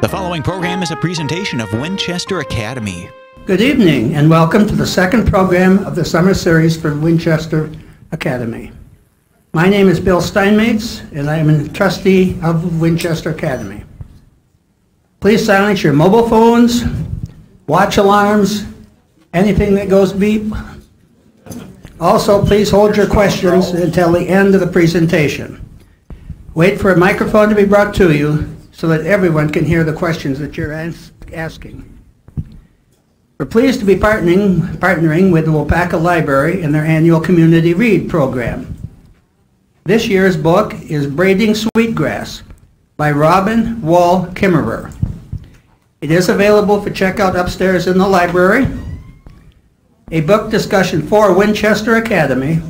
The following program is a presentation of Winchester Academy. Good evening and welcome to the second program of the summer series for Winchester Academy. My name is Bill Steinmates and I am a trustee of Winchester Academy. Please silence your mobile phones, watch alarms, anything that goes beep. Also, please hold your questions until the end of the presentation. Wait for a microphone to be brought to you so that everyone can hear the questions that you're as- asking. We're pleased to be partnering, partnering with the Waupaca Library in their annual Community Read program. This year's book is Braiding Sweetgrass by Robin Wall Kimmerer. It is available for checkout upstairs in the library. A book discussion for Winchester Academy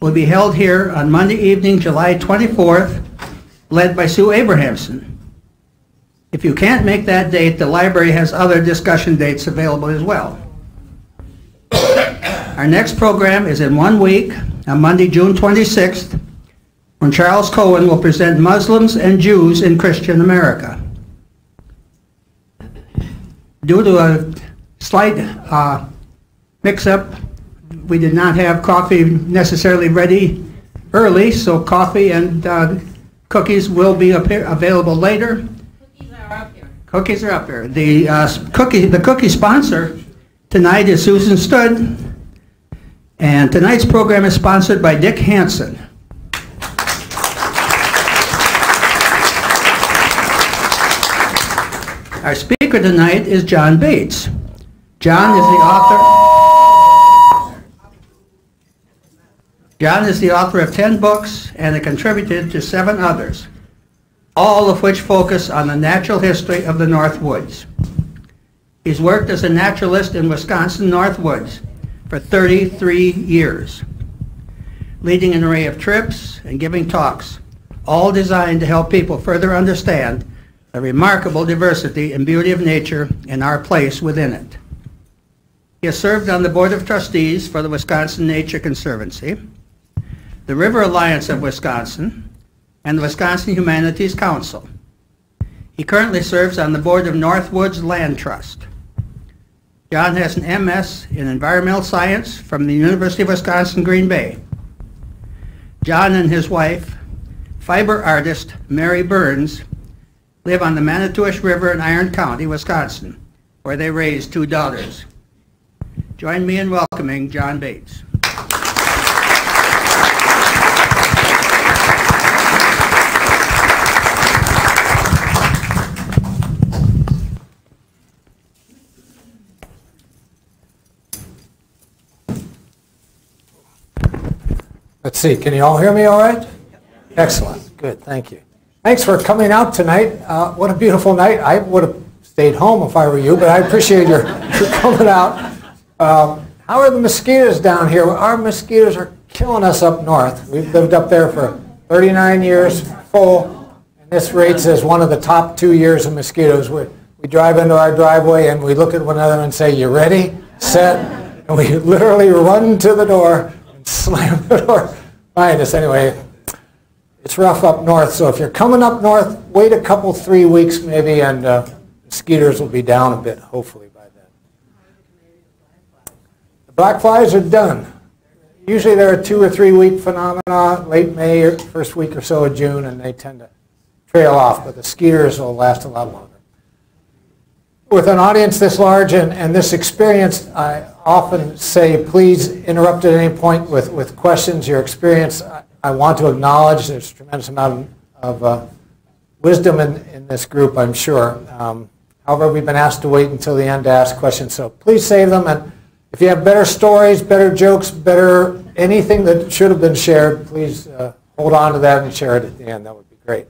will be held here on Monday evening, July 24th, led by Sue Abrahamson. If you can't make that date, the library has other discussion dates available as well. Our next program is in one week, on Monday, June 26th, when Charles Cohen will present Muslims and Jews in Christian America. Due to a slight uh, mix-up, we did not have coffee necessarily ready early, so coffee and uh, cookies will be available later. Cookies are up here. Cookies are up there. The uh, cookie, the cookie sponsor tonight is Susan Stud, and tonight's program is sponsored by Dick Hansen. Our speaker tonight is John Bates. John is the author. John is the author of 10 books and a contributor to seven others all of which focus on the natural history of the North Woods. He's worked as a naturalist in Wisconsin North Woods for 33 years, leading an array of trips and giving talks, all designed to help people further understand the remarkable diversity and beauty of nature and our place within it. He has served on the Board of Trustees for the Wisconsin Nature Conservancy, the River Alliance of Wisconsin, and the Wisconsin Humanities Council. He currently serves on the board of Northwoods Land Trust. John has an MS in Environmental Science from the University of Wisconsin Green Bay. John and his wife, fiber artist Mary Burns, live on the Manitowish River in Iron County, Wisconsin, where they raise two daughters. Join me in welcoming John Bates. Let's see, can you all hear me all right? Excellent, good, thank you. Thanks for coming out tonight. Uh, What a beautiful night. I would have stayed home if I were you, but I appreciate your your coming out. Um, How are the mosquitoes down here? Our mosquitoes are killing us up north. We've lived up there for 39 years, full, and this rates as one of the top two years of mosquitoes. We we drive into our driveway and we look at one another and say, you ready, set, and we literally run to the door slam the door behind us. Anyway, it's rough up north, so if you're coming up north, wait a couple, three weeks maybe, and uh, mosquitoes will be down a bit, hopefully by then. The black flies are done. Usually they're a two or three week phenomena, late May or first week or so of June, and they tend to trail off, but the skeeters will last a lot longer. With an audience this large and, and this experienced, I often say, please interrupt at any point with, with questions, your experience. I, I want to acknowledge there's a tremendous amount of uh, wisdom in, in this group, I'm sure. Um, however, we've been asked to wait until the end to ask questions, so please save them. And if you have better stories, better jokes, better anything that should have been shared, please uh, hold on to that and share it at the end. That would be great.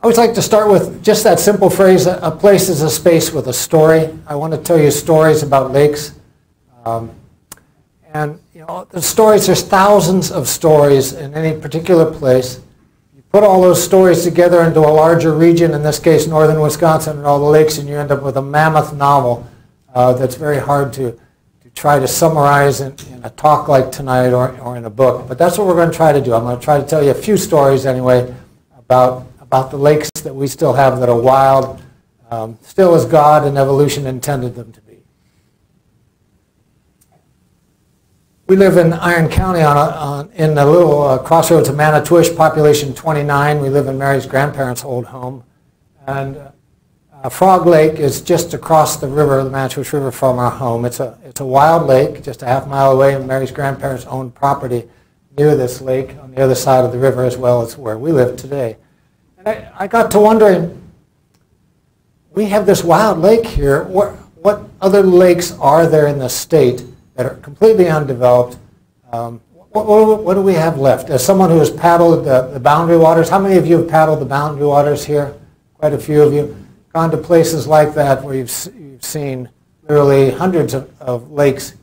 I always like to start with just that simple phrase, a place is a space with a story. I want to tell you stories about lakes. Um, and, you know, the stories, there's thousands of stories in any particular place. You put all those stories together into a larger region, in this case northern Wisconsin and all the lakes, and you end up with a mammoth novel uh, that's very hard to, to try to summarize in, in a talk like tonight or, or in a book. But that's what we're going to try to do. I'm going to try to tell you a few stories anyway about, about the lakes that we still have that are wild, um, still as God and evolution intended them to be. We live in Iron County on, a, on in the little uh, crossroads of Manitowish, population 29. We live in Mary's grandparents' old home. And uh, Frog Lake is just across the river, the Manitowish River, from our home. It's a, it's a wild lake just a half mile away, and Mary's grandparents owned property near this lake on the other side of the river as well as where we live today. And I, I got to wondering, we have this wild lake here. What, what other lakes are there in the state that are completely undeveloped. Um, what, what, what, do we have left? As someone who has paddled the, the, boundary waters, how many of you have paddled the boundary waters here? Quite a few of you. Gone to places like that where you've, you've seen literally hundreds of, of lakes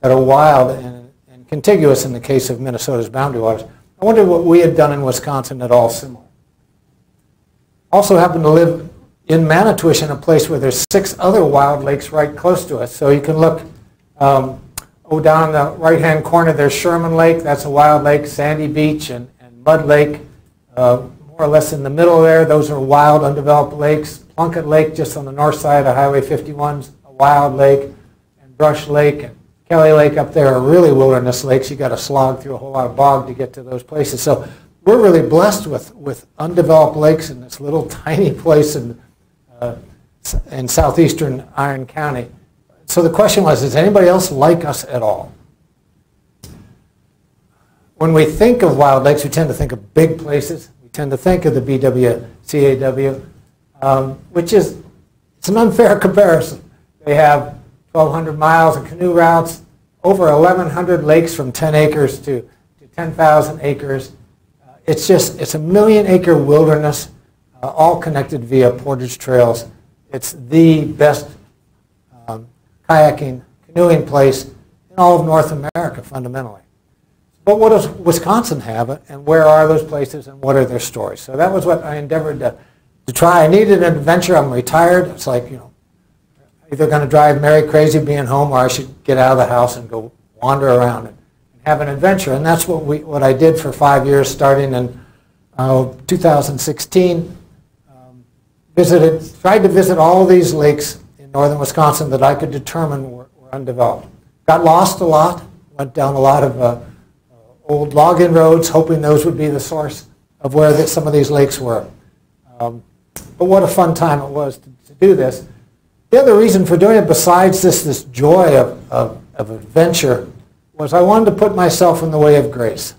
that are wild and, and contiguous in the case of Minnesota's boundary waters. I wonder what we had done in Wisconsin at all similar. Also happen to live in Manitowish in a place where there's six other wild lakes right close to us. So you can look um, Oh, down the right-hand corner, there's Sherman Lake. That's a wild lake. Sandy Beach and, and Mud Lake, uh, more or less in the middle there. Those are wild, undeveloped lakes. Plunkett Lake, just on the north side of Highway 51, is a wild lake. And Brush Lake and Kelly Lake up there are really wilderness lakes. You've got to slog through a whole lot of bog to get to those places. So we're really blessed with, with undeveloped lakes in this little tiny place in, uh, in southeastern Iron County. So the question was, does anybody else like us at all? When we think of wild lakes, we tend to think of big places. We tend to think of the BWCAW, um, which is it's an unfair comparison. They have 1,200 miles of canoe routes, over 1,100 lakes from 10 acres to, to 10,000 acres. Uh, it's just, it's a million acre wilderness, uh, all connected via portage trails. It's the best um, kayaking, canoeing place in all of North America fundamentally. But what does Wisconsin have and where are those places and what are their stories? So that was what I endeavored to, to try. I needed an adventure. I'm retired. It's like, you know, either going to drive Mary crazy being home or I should get out of the house and go wander around and have an adventure. And that's what, we, what I did for five years starting in uh, 2016. Um, visited, tried to visit all these lakes in northern Wisconsin that I could determine were, were undeveloped. Got lost a lot, went down a lot of uh, old logging roads, hoping those would be the source of where the, some of these lakes were. Um, but what a fun time it was to, to, do this. The other reason for doing it, besides this, this joy of, of, of adventure, was I wanted to put myself in the way of grace.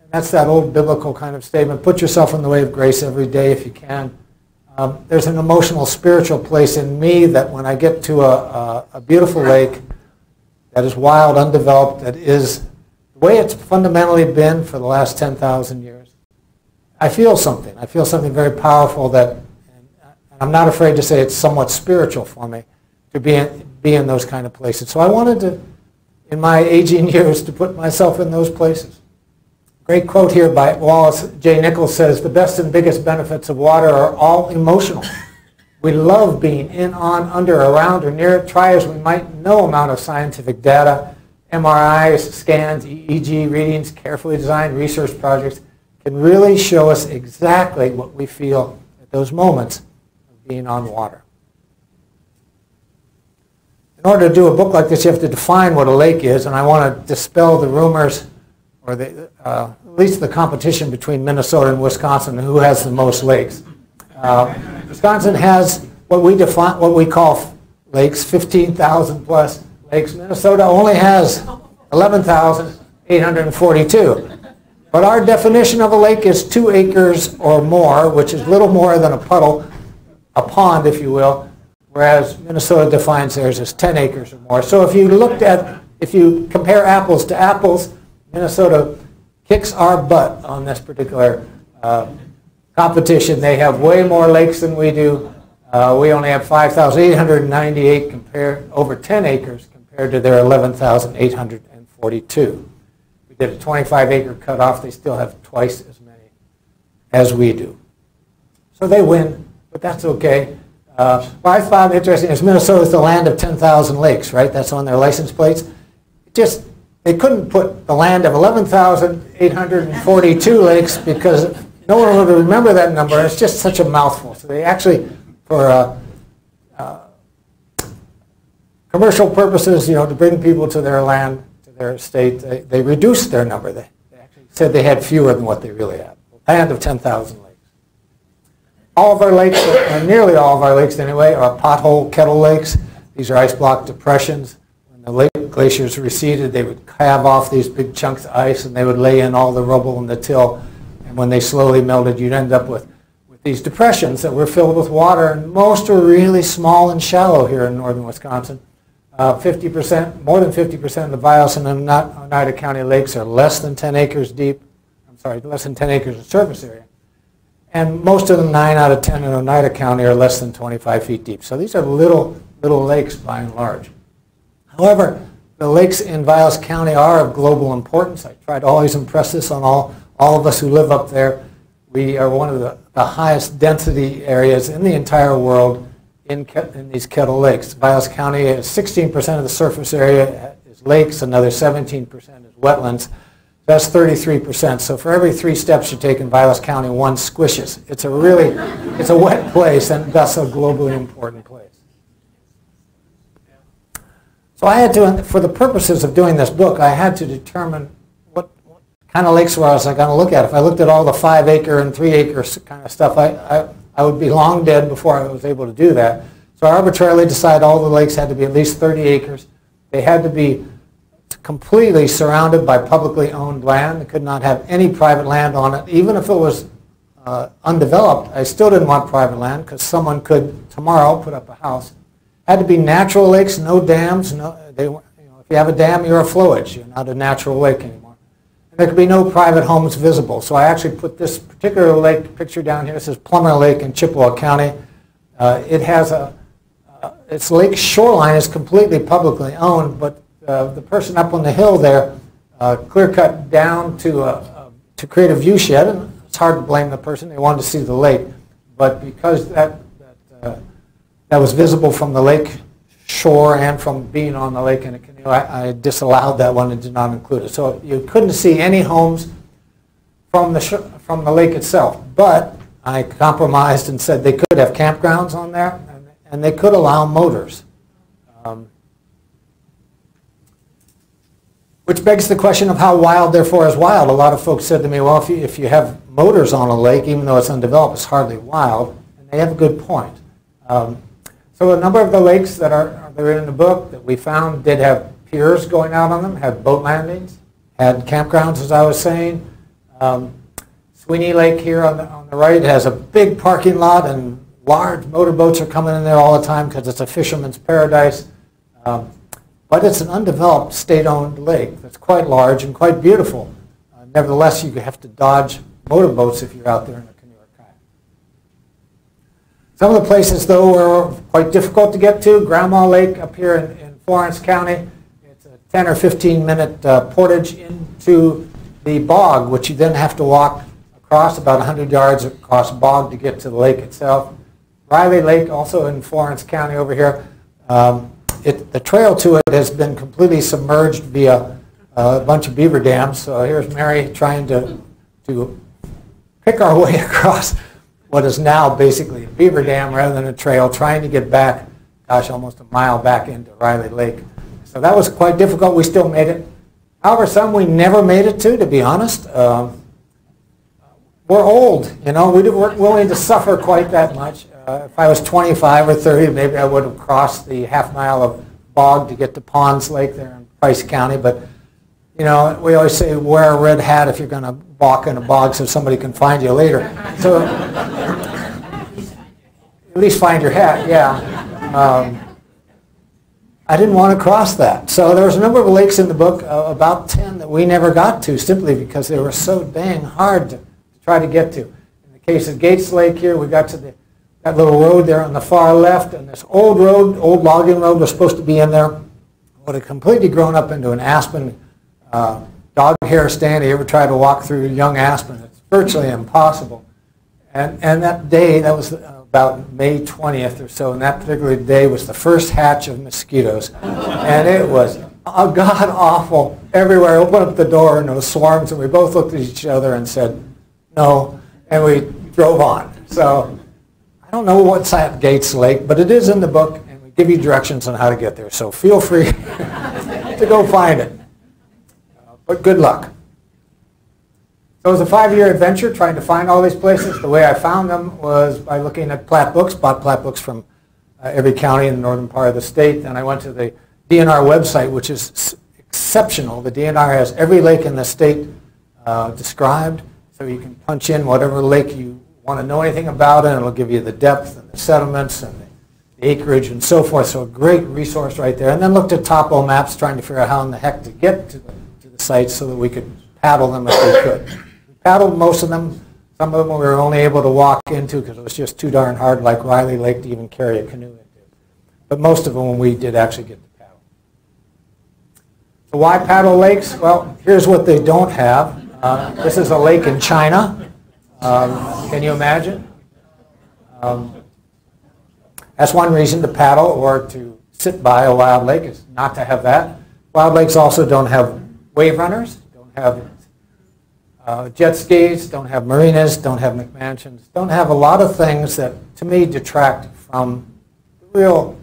And that's that old biblical kind of statement, put yourself in the way of grace every day if you can. Um, there's an emotional, spiritual place in me that when I get to a, a, a beautiful lake that is wild, undeveloped, that is the way it's fundamentally been for the last 10,000 years, I feel something. I feel something very powerful that, and I'm not afraid to say it's somewhat spiritual for me to be in, be in those kind of places. So I wanted to, in my aging years, to put myself in those places. Great quote here by Wallace J. Nichols says, the best and biggest benefits of water are all emotional. We love being in, on, under, around, or near it. Try as we might, no amount of scientific data, MRIs, scans, EEG readings, carefully designed research projects can really show us exactly what we feel at those moments of being on water. In order to do a book like this, you have to define what a lake is, and I want to dispel the rumors or the, uh, at least the competition between Minnesota and Wisconsin, who has the most lakes. Uh, Wisconsin has what we define, what we call lakes, 15,000 plus lakes. Minnesota only has 11,842. But our definition of a lake is two acres or more, which is little more than a puddle, a pond, if you will, whereas Minnesota defines theirs as 10 acres or more. So if you looked at, if you compare apples to apples, Minnesota kicks our butt on this particular uh, competition. They have way more lakes than we do. Uh, we only have 5,898 compared over 10 acres compared to their 11,842. We did a 25 acre cutoff. They still have twice as many as we do. So they win, but that's okay. Uh, what I found interesting is Minnesota is the land of 10,000 lakes, right? That's on their license plates. Just they couldn't put the land of 11,842 lakes because no one would remember that number. It's just such a mouthful. So they actually, for uh, uh, commercial purposes, you know, to bring people to their land, to their state, they, they reduced their number. They, they actually said they had fewer than what they really had. Land of 10,000 lakes. All of our lakes, or nearly all of our lakes anyway, are pothole kettle lakes. These are ice block depressions. When the lake glaciers receded, they would calve off these big chunks of ice and they would lay in all the rubble and the till. And when they slowly melted, you'd end up with, with these depressions that were filled with water. And most are really small and shallow here in northern Wisconsin. Uh, 50%, more than 50% of the Vilas and the Oneida County lakes are less than 10 acres deep. I'm sorry, less than 10 acres of surface area. And most of them, 9 out of 10 in Oneida County, are less than 25 feet deep. So these are little, little lakes by and large. However, the lakes in Vilas County are of global importance. I try to always impress this on all, all of us who live up there. We are one of the, the highest density areas in the entire world in, in these kettle lakes. Vilas County is 16% of the surface area is lakes, another 17% is wetlands. That's 33%. So for every three steps you take in Vilas County, one squishes. It's a really, it's a wet place and thus a globally important place. So I had to, for the purposes of doing this book, I had to determine what, what kind of lakes was I was going to look at. If I looked at all the five acre and three acre kind of stuff, I, I, I would be long dead before I was able to do that. So I arbitrarily decided all the lakes had to be at least 30 acres. They had to be completely surrounded by publicly owned land. It could not have any private land on it. Even if it was uh, undeveloped, I still didn't want private land because someone could tomorrow put up a house. Had to be natural lakes, no dams. No, they, you know, if you have a dam, you're a flowage. You're not a natural lake anymore. And there could be no private homes visible. So I actually put this particular lake picture down here. This is Plummer Lake in Chippewa County. Uh, it has a, uh, its lake shoreline is completely publicly owned, but the person up on the hill there uh, clear cut down to, uh, to create a view shed. And it's hard to blame the person. They wanted to see the lake. But because that, that, that was visible from the lake shore and from being on the lake in a canoe, I, I disallowed that one and did not include it. So you couldn't see any homes from the, from the lake itself. But I compromised and said they could have campgrounds on there and, and they could allow motors. Um, which begs the question of how wild, therefore, is wild. A lot of folks said to me, well, if you, if you have motors on a lake, even though it's undeveloped, it's hardly wild. And they have a good point. Um, so a number of the lakes that are, that are in the book that we found did have piers going out on them, had boat landings, had campgrounds, as I was saying. Um, Sweeney Lake here on the, on the right has a big parking lot and large motorboats are coming in there all the time because it's a fisherman's paradise. Um, but it's an undeveloped state-owned lake that's quite large and quite beautiful. Uh, nevertheless, you have to dodge motorboats if you're out there in a canoe or kayak. Some of the places, though, are quite difficult to get to. Grandma Lake up here in, in Florence County. It's a 10 or 15 minute uh, portage into the bog, which you then have to walk across about 100 yards across bog to get to the lake itself. Riley Lake, also in Florence County over here. Um, it, the trail to it has been completely submerged via a bunch of beaver dams. So here's Mary trying to, to pick our way across what is now basically a beaver dam rather than a trail, trying to get back, gosh, almost a mile back into Riley Lake. So that was quite difficult. We still made it. However, some we never made it to, to be honest. Um, we're old, you know. We weren't willing to suffer quite that much. Uh, if I was 25 or 30, maybe I would have crossed the half mile of bog to get to Ponds Lake there in Price County. But, you know, we always say wear a red hat if you're going to walk in a bog so somebody can find you later. So at least find your hat, yeah. Um, I didn't want to cross that. So there was a number of lakes in the book, uh, about 10 that we never got to simply because they were so dang hard to, to try to get to. In the case of Gates Lake here, we got to the that little road there on the far left, and this old road, old logging road was supposed to be in there, would have completely grown up into an aspen uh, dog hair stand. You ever try to walk through young aspen? It's virtually impossible. And, and that day, that was about May 20th or so, and that particular day was the first hatch of mosquitoes. And it was a god awful everywhere. I opened up the door and there was swarms, and we both looked at each other and said, no, and we drove on. So I don't know what's at Gates Lake, but it is in the book, and we give you directions on how to get there. So feel free to go find it. Uh, but good luck. So it was a five-year adventure trying to find all these places. The way I found them was by looking at plat books, bought plat books from uh, every county in the northern part of the state. Then I went to the DNR website, which is exceptional. The DNR has every lake in the state uh, described, so you can punch in whatever lake you want to know anything about, it, and it'll give you the depth and the sediments and the acreage and so forth. So a great resource right there. And then looked at topo maps, trying to figure out how in the heck to get to the, to the sites so that we could paddle them if we could. We paddled most of them. Some of them we were only able to walk into because it was just too darn hard, like Riley Lake, to even carry a canoe into. But most of them we did actually get to paddle. So why paddle lakes? Well, here's what they don't have. Uh, this is a lake in China. Um, can you imagine? Um, that's one reason to paddle or to sit by a wild lake is not to have that. Wild lakes also don't have wave runners, don't have uh, jet skis, don't have marinas, don't have McMansions, don't have a lot of things that, to me, detract from the real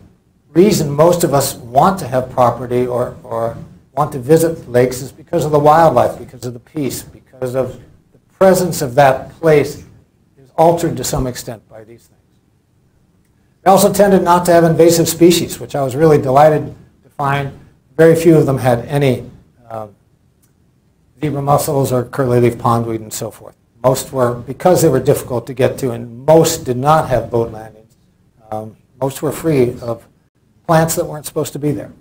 reason most of us want to have property or, or want to visit lakes is because of the wildlife, because of the peace, because of presence of that place is altered to some extent by these things. They also tended not to have invasive species, which I was really delighted to find. Very few of them had any uh, zebra mussels or curly-leaf pondweed and so forth. Most were, because they were difficult to get to, and most did not have boat landings, um, most were free of plants that weren't supposed to be there.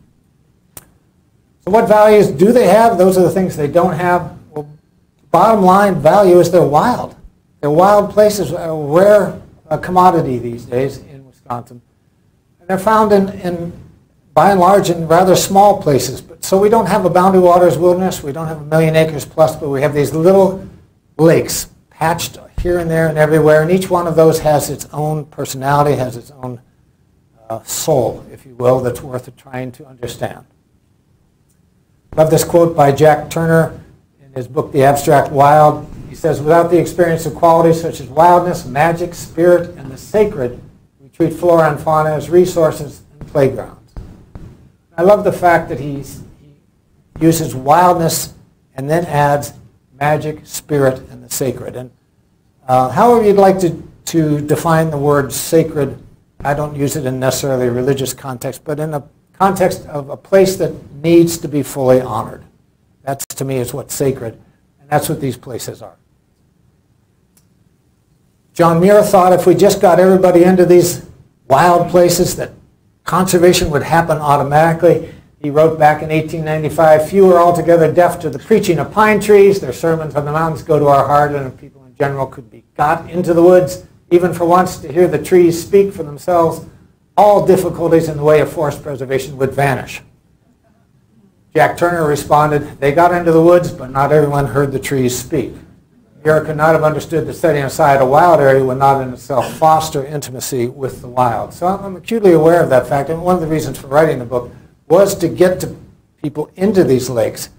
So what values do they have? Those are the things they don't have. Bottom line value is they're wild. They're wild places, a rare uh, commodity these days in Wisconsin. And they're found in, in, by and large, in rather small places. But, so we don't have a Boundary Waters wilderness. We don't have a million acres plus, but we have these little lakes patched here and there and everywhere. And each one of those has its own personality, has its own uh, soul, if you will, that's worth trying to understand. Love this quote by Jack Turner his book, The Abstract Wild. He says, without the experience of qualities such as wildness, magic, spirit, and the sacred, we treat flora and fauna as resources and playgrounds. I love the fact that he uses wildness and then adds magic, spirit, and the sacred. And uh, however you'd like to, to define the word sacred, I don't use it in necessarily a religious context, but in a context of a place that needs to be fully honored. That's, to me, is what's sacred, and that's what these places are. John Muir thought if we just got everybody into these wild places that conservation would happen automatically. He wrote back in 1895, few are altogether deaf to the preaching of pine trees. Their sermons on the mountains go to our heart, and if people in general could be got into the woods, even for once, to hear the trees speak for themselves all difficulties in the way of forest preservation would vanish. Jack Turner responded, they got into the woods, but not everyone heard the trees speak. Muir could not have understood that setting aside a wild area would not in itself foster intimacy with the wild. So I'm acutely aware of that fact, and one of the reasons for writing the book was to get to people into these lakes.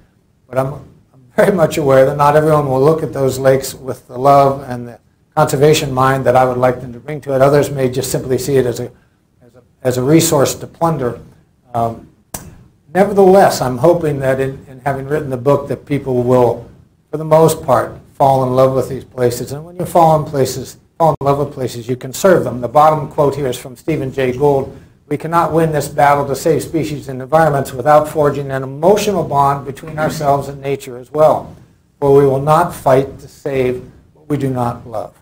But I'm, I'm very much aware that not everyone will look at those lakes with the love and the conservation mind that I would like them to bring to it. Others may just simply see it as a as a as a resource to plunder. Um, nevertheless, I'm hoping that in, in, having written the book that people will, for the most part, fall in love with these places. And when you fall in places, fall in love with places, you can serve them. The bottom quote here is from Stephen Jay Gould. We cannot win this battle to save species and environments without forging an emotional bond between ourselves and nature as well. For we will not fight to save what we do not love.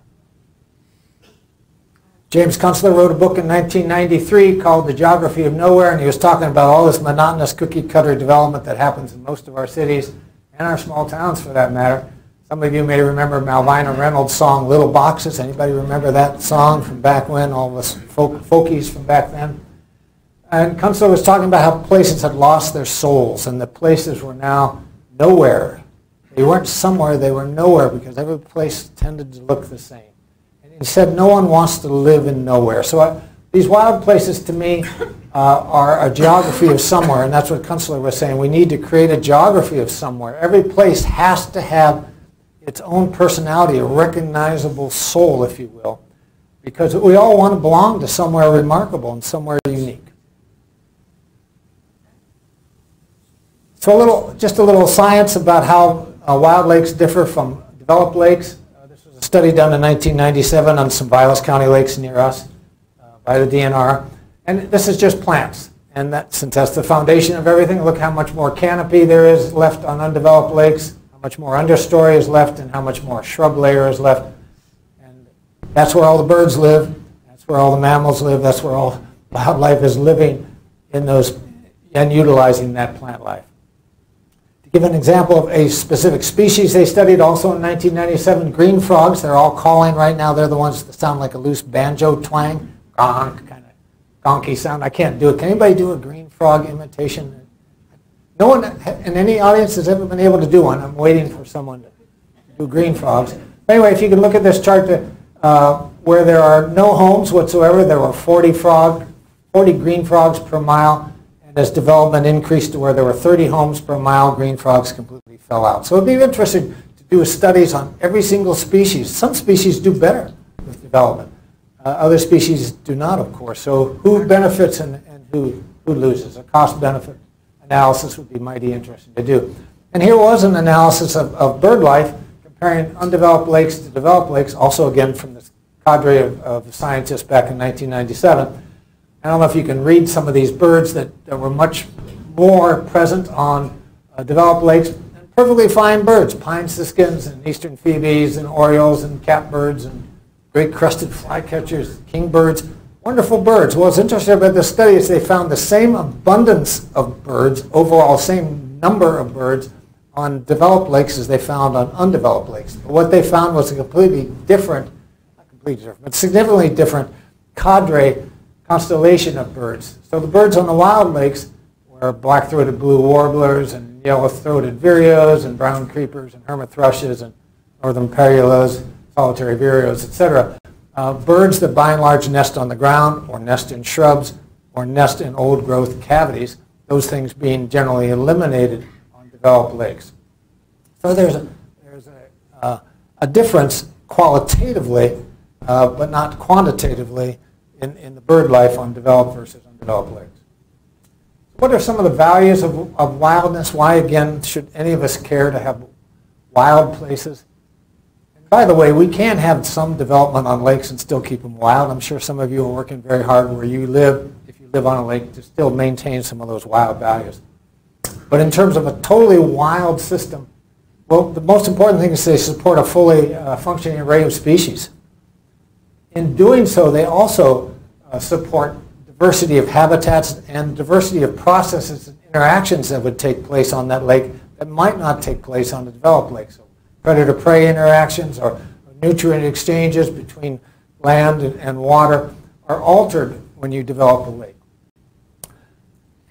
James Kunstler wrote a book in 1993 called The Geography of Nowhere, and he was talking about all this monotonous cookie-cutter development that happens in most of our cities and our small towns, for that matter. Some of you may remember Malvina Reynolds' song Little Boxes. Anybody remember that song from back when, all us folk, folkies from back then? And Kunstler was talking about how places had lost their souls and the places were now nowhere. They weren't somewhere, they were nowhere because every place tended to look the same. He said no one wants to live in nowhere. So uh, these wild places to me uh, are a geography of somewhere, and that's what Kunstler was saying. We need to create a geography of somewhere. Every place has to have its own personality, a recognizable soul, if you will, because we all want to belong to somewhere remarkable and somewhere unique. So a little, just a little science about how uh, wild lakes differ from developed lakes. Uh, this was a study done in 1997 on some Vilas County lakes near us uh, by the DNR. And this is just plants. And that, since that's the foundation of everything, look how much more canopy there is left on undeveloped lakes, how much more understory is left, and how much more shrub layer is left. And that's where all the birds live. That's where all the mammals live. That's where all wildlife is living in those and utilizing that plant life give an example of a specific species they studied also in 1997, green frogs. They're all calling right now. They're the ones that sound like a loose banjo twang, gonk, kind of gonky sound. I can't do it. Can anybody do a green frog imitation? No one in any audience has ever been able to do one. I'm waiting for someone to do green frogs. Anyway, if you can look at this chart to, uh, where there are no homes whatsoever, there were 40 frog, 40 green frogs per mile and as development increased to where there were 30 homes per mile, green frogs completely fell out. So it'd be interesting to do studies on every single species. Some species do better with development. Uh, other species do not, of course. So who benefits and, and who, who loses? A cost-benefit analysis would be mighty interesting to do. And here was an analysis of, of bird life comparing undeveloped lakes to developed lakes, also again from this cadre of, of scientists back in 1997. I don't know if you can read some of these birds that, that were much more present on uh, developed lakes. Perfectly fine birds, pine siskins and eastern phoebes and orioles and catbirds and great crested flycatchers, kingbirds, wonderful birds. Well, What's interesting about this study is they found the same abundance of birds, overall same number of birds on developed lakes as they found on undeveloped lakes. But what they found was a completely different, not completely different, but significantly different cadre constellation of birds. So the birds on the wild lakes were black-throated blue warblers and yellow-throated vireos and brown creepers and hermit thrushes and northern parulas, solitary vireos, etc. Uh, birds that by and large nest on the ground or nest in shrubs or nest in old growth cavities, those things being generally eliminated on developed lakes. So there's a, there's a, uh, a difference qualitatively, uh, but not quantitatively, in, in the bird life on developed versus undeveloped lakes. What are some of the values of, of wildness? Why, again, should any of us care to have wild places? And by the way, we can have some development on lakes and still keep them wild. I'm sure some of you are working very hard where you live, if you live on a lake, to still maintain some of those wild values. But in terms of a totally wild system, well, the most important thing is they support a fully uh, functioning array of species. In doing so, they also support diversity of habitats and diversity of processes and interactions that would take place on that lake that might not take place on a developed lake. So predator-prey interactions or nutrient exchanges between land and, and water are altered when you develop a lake.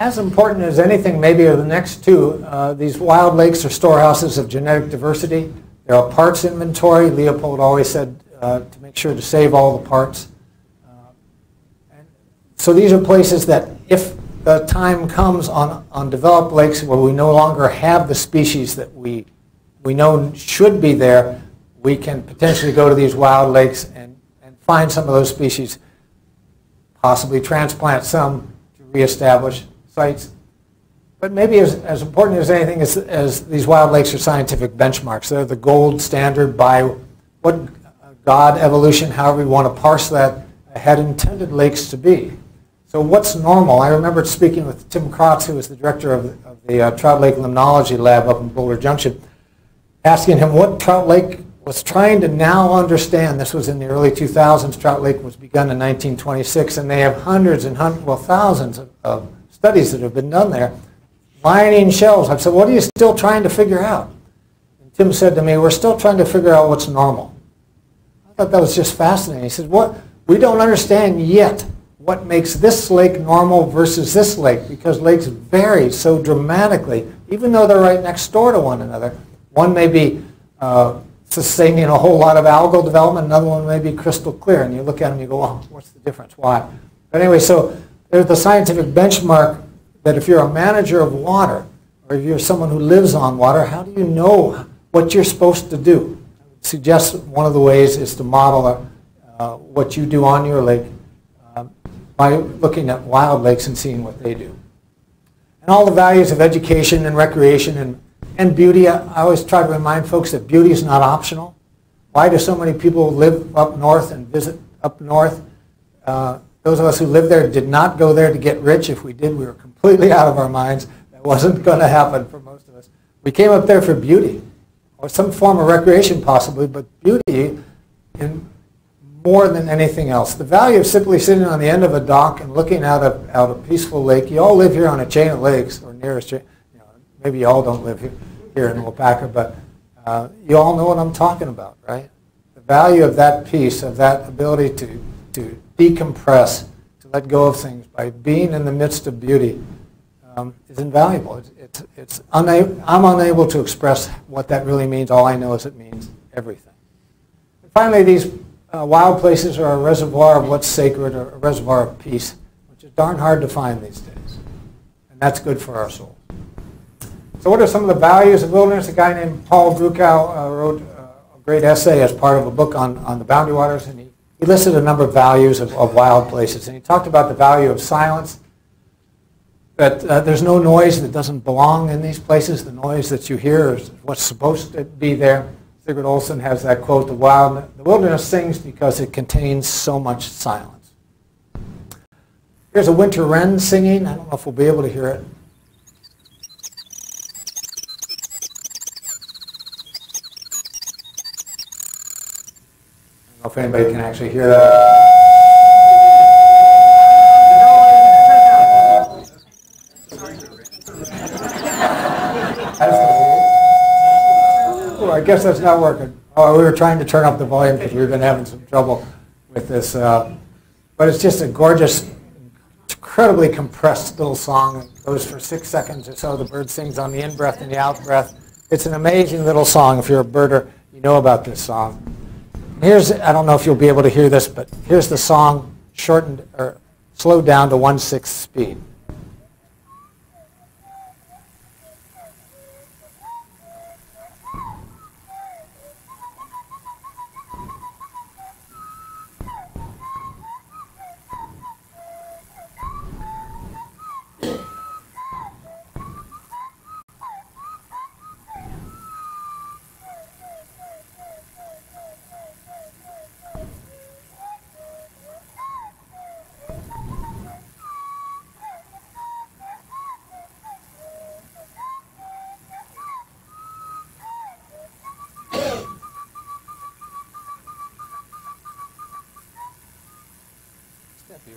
As important as anything maybe are the next two, uh, these wild lakes are storehouses of genetic diversity. There are parts inventory. Leopold always said uh, to make sure to save all the parts. So these are places that if the time comes on, on developed lakes where we no longer have the species that we, we know should be there, we can potentially go to these wild lakes and, and find some of those species, possibly transplant some to reestablish sites. But maybe as, as important as anything is as these wild lakes are scientific benchmarks. They're the gold standard by what God, evolution, however you want to parse that, had intended lakes to be. So what's normal? I remember speaking with Tim Kratz, who was the director of, of the uh, Trout Lake Limnology Lab up in Boulder Junction, asking him what Trout Lake was trying to now understand. This was in the early 2000s. Trout Lake was begun in 1926, and they have hundreds and hundreds, well, thousands of, of studies that have been done there. Lining shells. I said, what are you still trying to figure out? And Tim said to me, we're still trying to figure out what's normal. I thought that was just fascinating. He said, what? We don't understand yet what makes this lake normal versus this lake because lakes vary so dramatically, even though they're right next door to one another. One may be uh, sustaining a whole lot of algal development, another one may be crystal clear, and you look at them and you go, oh, what's the difference? Why? But anyway, so there's the scientific benchmark that if you're a manager of water, or if you're someone who lives on water, how do you know what you're supposed to do? I would suggest one of the ways is to model uh, what you do on your lake by looking at wild lakes and seeing what they do. And all the values of education and recreation and, and beauty, I, always try to remind folks that beauty is not optional. Why do so many people live up north and visit up north? Uh, those of us who live there did not go there to get rich. If we did, we were completely out of our minds. That wasn't going to happen for most of us. We came up there for beauty, or some form of recreation possibly, but beauty in more than anything else. The value of simply sitting on the end of a dock and looking out a, out a peaceful lake. You all live here on a chain of lakes, or near a chain. You know, maybe you all don't live here, here in Waupaca, but uh, you all know what I'm talking about, right? The value of that piece, of that ability to, to decompress, to let go of things by being in the midst of beauty um, is invaluable. It's, it's, it's una I'm unable to express what that really means. All I know is it means everything. And finally, these uh, wild places are a reservoir of what's sacred, or a reservoir of peace, which is darn hard to find these days. And that's good for our soul. So what are some of the values of wilderness? A guy named Paul Gruchow uh, wrote uh, a great essay as part of a book on, on the boundary waters, and he he listed a number of values of, of wild places, and he talked about the value of silence, that uh, there's no noise that doesn't belong in these places. The noise that you hear is what's supposed to be there. Sigurd Olson has that quote, the, wild, the wilderness sings because it contains so much silence. Here's a winter wren singing. I don't know if we'll be able to hear it. I don't know if anybody can actually hear that. Oh, I guess that's not working. Oh, we were trying to turn up the volume because we've been having some trouble with this. Uh, but it's just a gorgeous, incredibly compressed little song. It goes for six seconds or so. The bird sings on the in-breath and the out-breath. It's an amazing little song. If you're a birder, you know about this song. Here's, I don't know if you'll be able to hear this, but here's the song shortened or slowed down to one-sixth speed.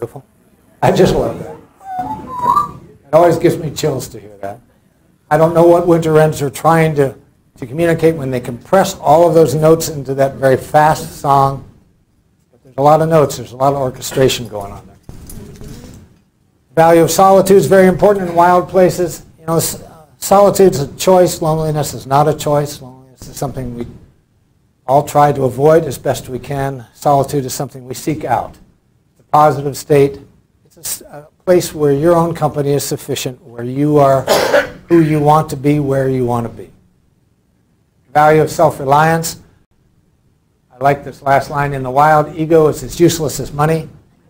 beautiful? Just love that. It always gives me chills to hear that. I don't know what winter wrens are trying to, to communicate when they compress all of those notes into that very fast song. But there's a lot of notes. There's a lot of orchestration going on there. The value of solitude is very important in wild places. You know, uh, solitude is a choice. Loneliness is not a choice. Loneliness is something we all try to avoid as best we can. Solitude is something we seek out A positive state. It's a, a place where your own company is sufficient, where you are who you want to be, where you want to be. Value of self-reliance. I like this last line in the wild. Ego is as useless as money.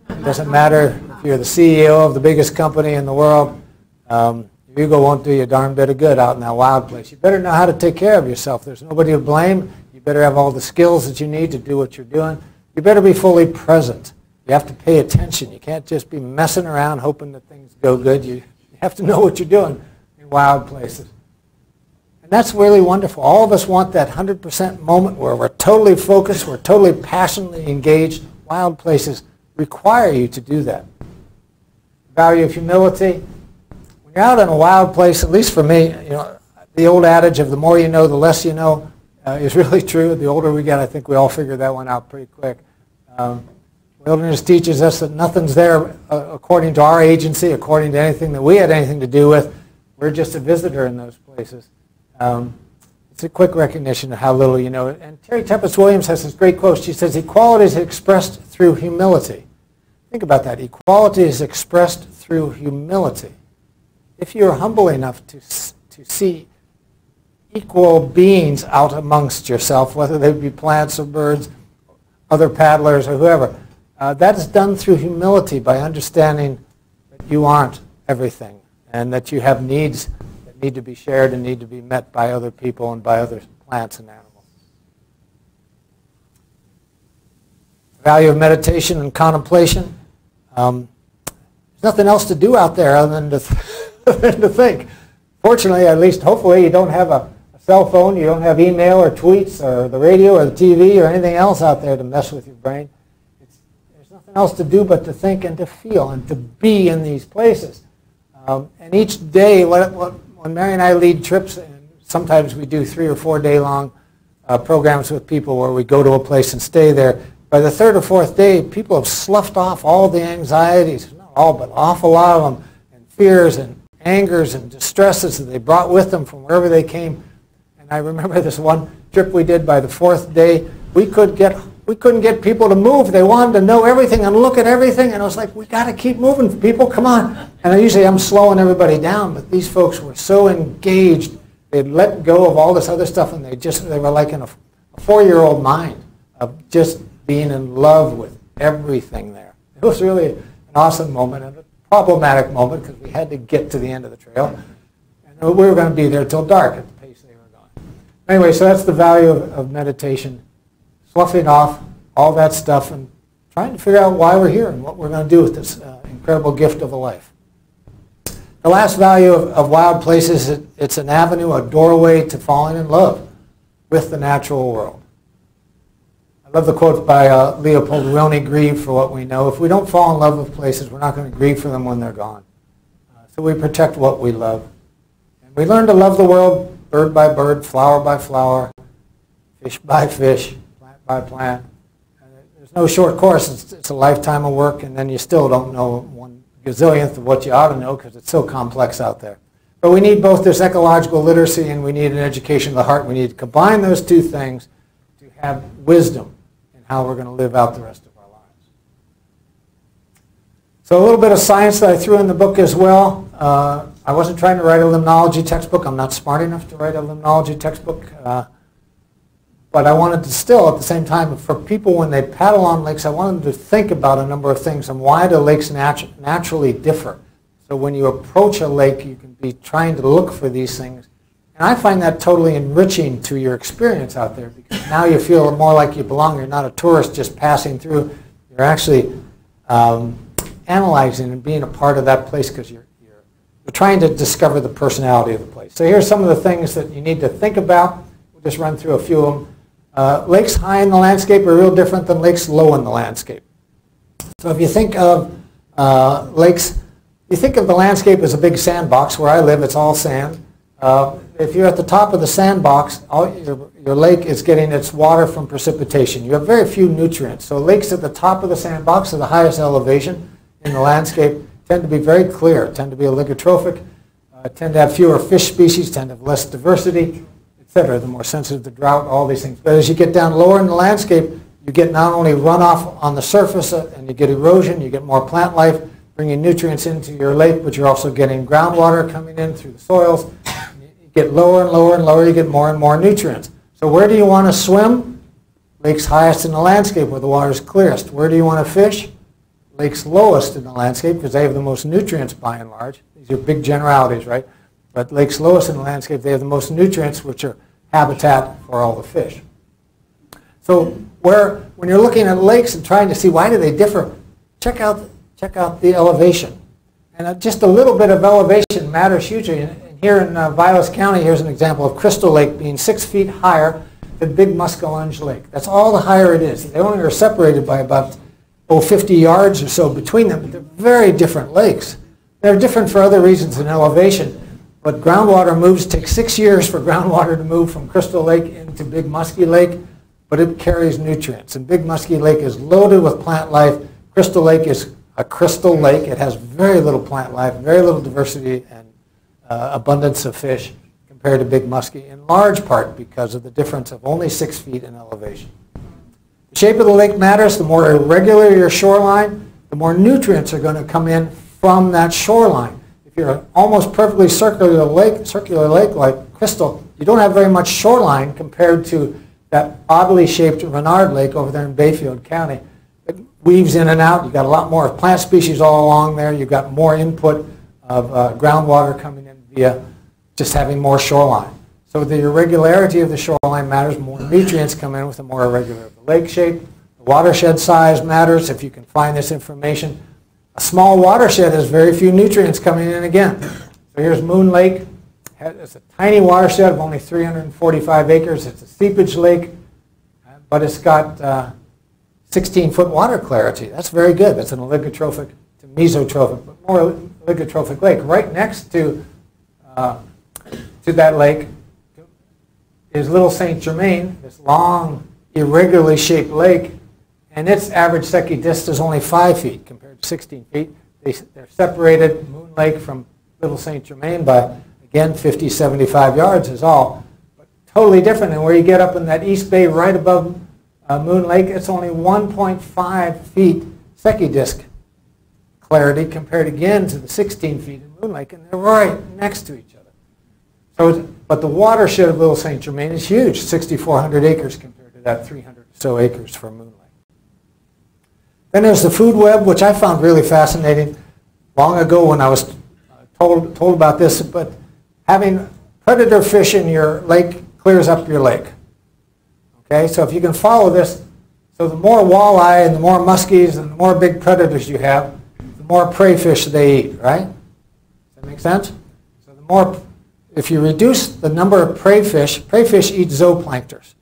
It doesn't matter if you're the CEO of the biggest company in the world. Um, your ego won't do you a darn bit of good out in that wild place. You better know how to take care of yourself. There's nobody to blame. You better have all the skills that you need to do what you're doing. You better be fully present. You have to pay attention. You can't just be messing around hoping that things go good. You, have to know what you're doing in wild places. And that's really wonderful. All of us want that 100% moment where we're totally focused, we're totally passionately engaged. Wild places require you to do that. Value of humility. When you're out in a wild place, at least for me, you know, the old adage of the more you know, the less you know uh, is really true. The older we get, I think we all figure that one out pretty quick. Um, Wilderness teaches us that nothing's there uh, according to our agency, according to anything that we had anything to do with. We're just a visitor in those places. Um, it's a quick recognition of how little you know. And Terry Tempest Williams has this great quote. She says, equality is expressed through humility. Think about that. Equality is expressed through humility. If you're humble enough to, to see equal beings out amongst yourself, whether they be plants or birds, other paddlers or whoever. Uh, that is done through humility by understanding that you aren't everything and that you have needs that need to be shared and need to be met by other people and by other plants and animals. Value of meditation and contemplation. Um, there's nothing else to do out there other than to, than to think. Fortunately, at least hopefully, you don't have a, a cell phone, you don't have email or tweets or the radio or the TV or anything else out there to mess with your brain. Nothing else to do but to think and to feel and to be in these places. Um, and each day, when Mary and I lead trips, and sometimes we do three or four day long uh, programs with people where we go to a place and stay there. By the third or fourth day, people have sloughed off all the anxieties, not all, but awful lot of them, and fears and angers and distresses that they brought with them from wherever they came. And I remember this one trip we did by the fourth day. We could get we couldn't get people to move. They wanted to know everything and look at everything. And I was like, we got to keep moving, people. Come on. And I usually I'm slowing everybody down, but these folks were so engaged. They'd let go of all this other stuff, and they just they were like in a, a four-year-old mind of just being in love with everything there. It was really an awesome moment and a problematic moment because we had to get to the end of the trail. And we were going to be there till dark at the pace they were going. Anyway, so that's the value of, of meditation sloughing off all that stuff and trying to figure out why we're here and what we're going to do with this uh, incredible gift of a life. The last value of, of wild places, it, it's an avenue, a doorway to falling in love with the natural world. I love the quote by uh, Leopold, we only grieve for what we know. If we don't fall in love with places, we're not going to grieve for them when they're gone. Uh, so we protect what we love. And we learn to love the world bird by bird, flower by flower, fish by fish, by plan. There's no short course. It's, it's, a lifetime of work, and then you still don't know one gazillionth of what you ought to know because it's so complex out there. But we need both this ecological literacy and we need an education of the heart. We need to combine those two things to have wisdom in how we're going to live out the rest of our lives. So a little bit of science that I threw in the book as well. Uh, I wasn't trying to write a limnology textbook. I'm not smart enough to write a limnology textbook. Uh, but I wanted to still, at the same time, for people when they paddle on lakes, I wanted them to think about a number of things and why do lakes natu naturally differ. So when you approach a lake, you can be trying to look for these things. And I find that totally enriching to your experience out there because now you feel more like you belong. You're not a tourist just passing through. You're actually um, analyzing and being a part of that place because you're, you're, you're trying to discover the personality of the place. So here's some of the things that you need to think about. We'll just run through a few of them. Uh, lakes high in the landscape are real different than lakes low in the landscape. So if you think of uh, lakes, you think of the landscape as a big sandbox. Where I live, it's all sand. Uh, if you're at the top of the sandbox, your, your lake is getting its water from precipitation. You have very few nutrients. So lakes at the top of the sandbox are the highest elevation in the landscape tend to be very clear, tend to be oligotrophic, uh, tend to have fewer fish species, tend to have less diversity the more sensitive to drought, all these things. But as you get down lower in the landscape, you get not only runoff on the surface uh, and you get erosion, you get more plant life, bringing nutrients into your lake, but you're also getting groundwater coming in through the soils. You get lower and lower and lower, you get more and more nutrients. So where do you want to swim? Lakes highest in the landscape where the water is clearest. Where do you want to fish? Lakes lowest in the landscape because they have the most nutrients by and large. These are big generalities, right? But lakes lowest in the landscape, they have the most nutrients, which are habitat for all the fish. So where, when you're looking at lakes and trying to see why do they differ, check out, check out the elevation. And uh, just a little bit of elevation matters hugely. And here in uh, Vilas County, here's an example of Crystal Lake being six feet higher than Big Muskellunge Lake. That's all the higher it is. They only are separated by about oh, 50 yards or so between them, but they're very different lakes. They're different for other reasons than elevation. But groundwater moves, takes six years for groundwater to move from Crystal Lake into Big Muskie Lake, but it carries nutrients. And Big Muskie Lake is loaded with plant life. Crystal Lake is a crystal lake. It has very little plant life, very little diversity and uh, abundance of fish compared to Big Muskie, in large part because of the difference of only six feet in elevation. The shape of the lake matters. The more irregular your shoreline, the more nutrients are going to come in from that shoreline you're almost perfectly circular lake, circular lake like Crystal, you don't have very much shoreline compared to that oddly shaped Renard Lake over there in Bayfield County. It weaves in and out. You've got a lot more plant species all along there. You've got more input of uh, groundwater coming in via just having more shoreline. So the irregularity of the shoreline matters. More nutrients come in with a more irregular lake shape. The watershed size matters if you can find this information. A small watershed has very few nutrients coming in again. So here's Moon Lake. It's a tiny watershed of only 345 acres. It's a seepage lake, but it's got 16-foot water clarity. That's very good. That's an oligotrophic to mesotrophic, but more oligotrophic lake. Right next to, uh, to that lake is Little St. Germain, this long, irregularly shaped lake, and its average Secchi disk is only 5 feet compared to 16 feet. They, they're separated, Moon Lake from Little St. Germain by, again, 50, 75 yards is all. But totally different. And where you get up in that East Bay right above uh, Moon Lake, it's only 1.5 feet Secchi disk clarity compared again to the 16 feet in Moon Lake, and they're right next to each other. So, but the watershed of Little St. Germain is huge, 6,400 acres compared to that 300 or so acres for Moon Lake. Then there's the food web, which I found really fascinating long ago when I was told, told about this, but having predator fish in your lake clears up your lake. Okay, so if you can follow this, so the more walleye and the more muskies and the more big predators you have, the more prey fish they eat, right? Does that make sense? So the more, if you reduce the number of prey fish, prey fish eat zooplankters.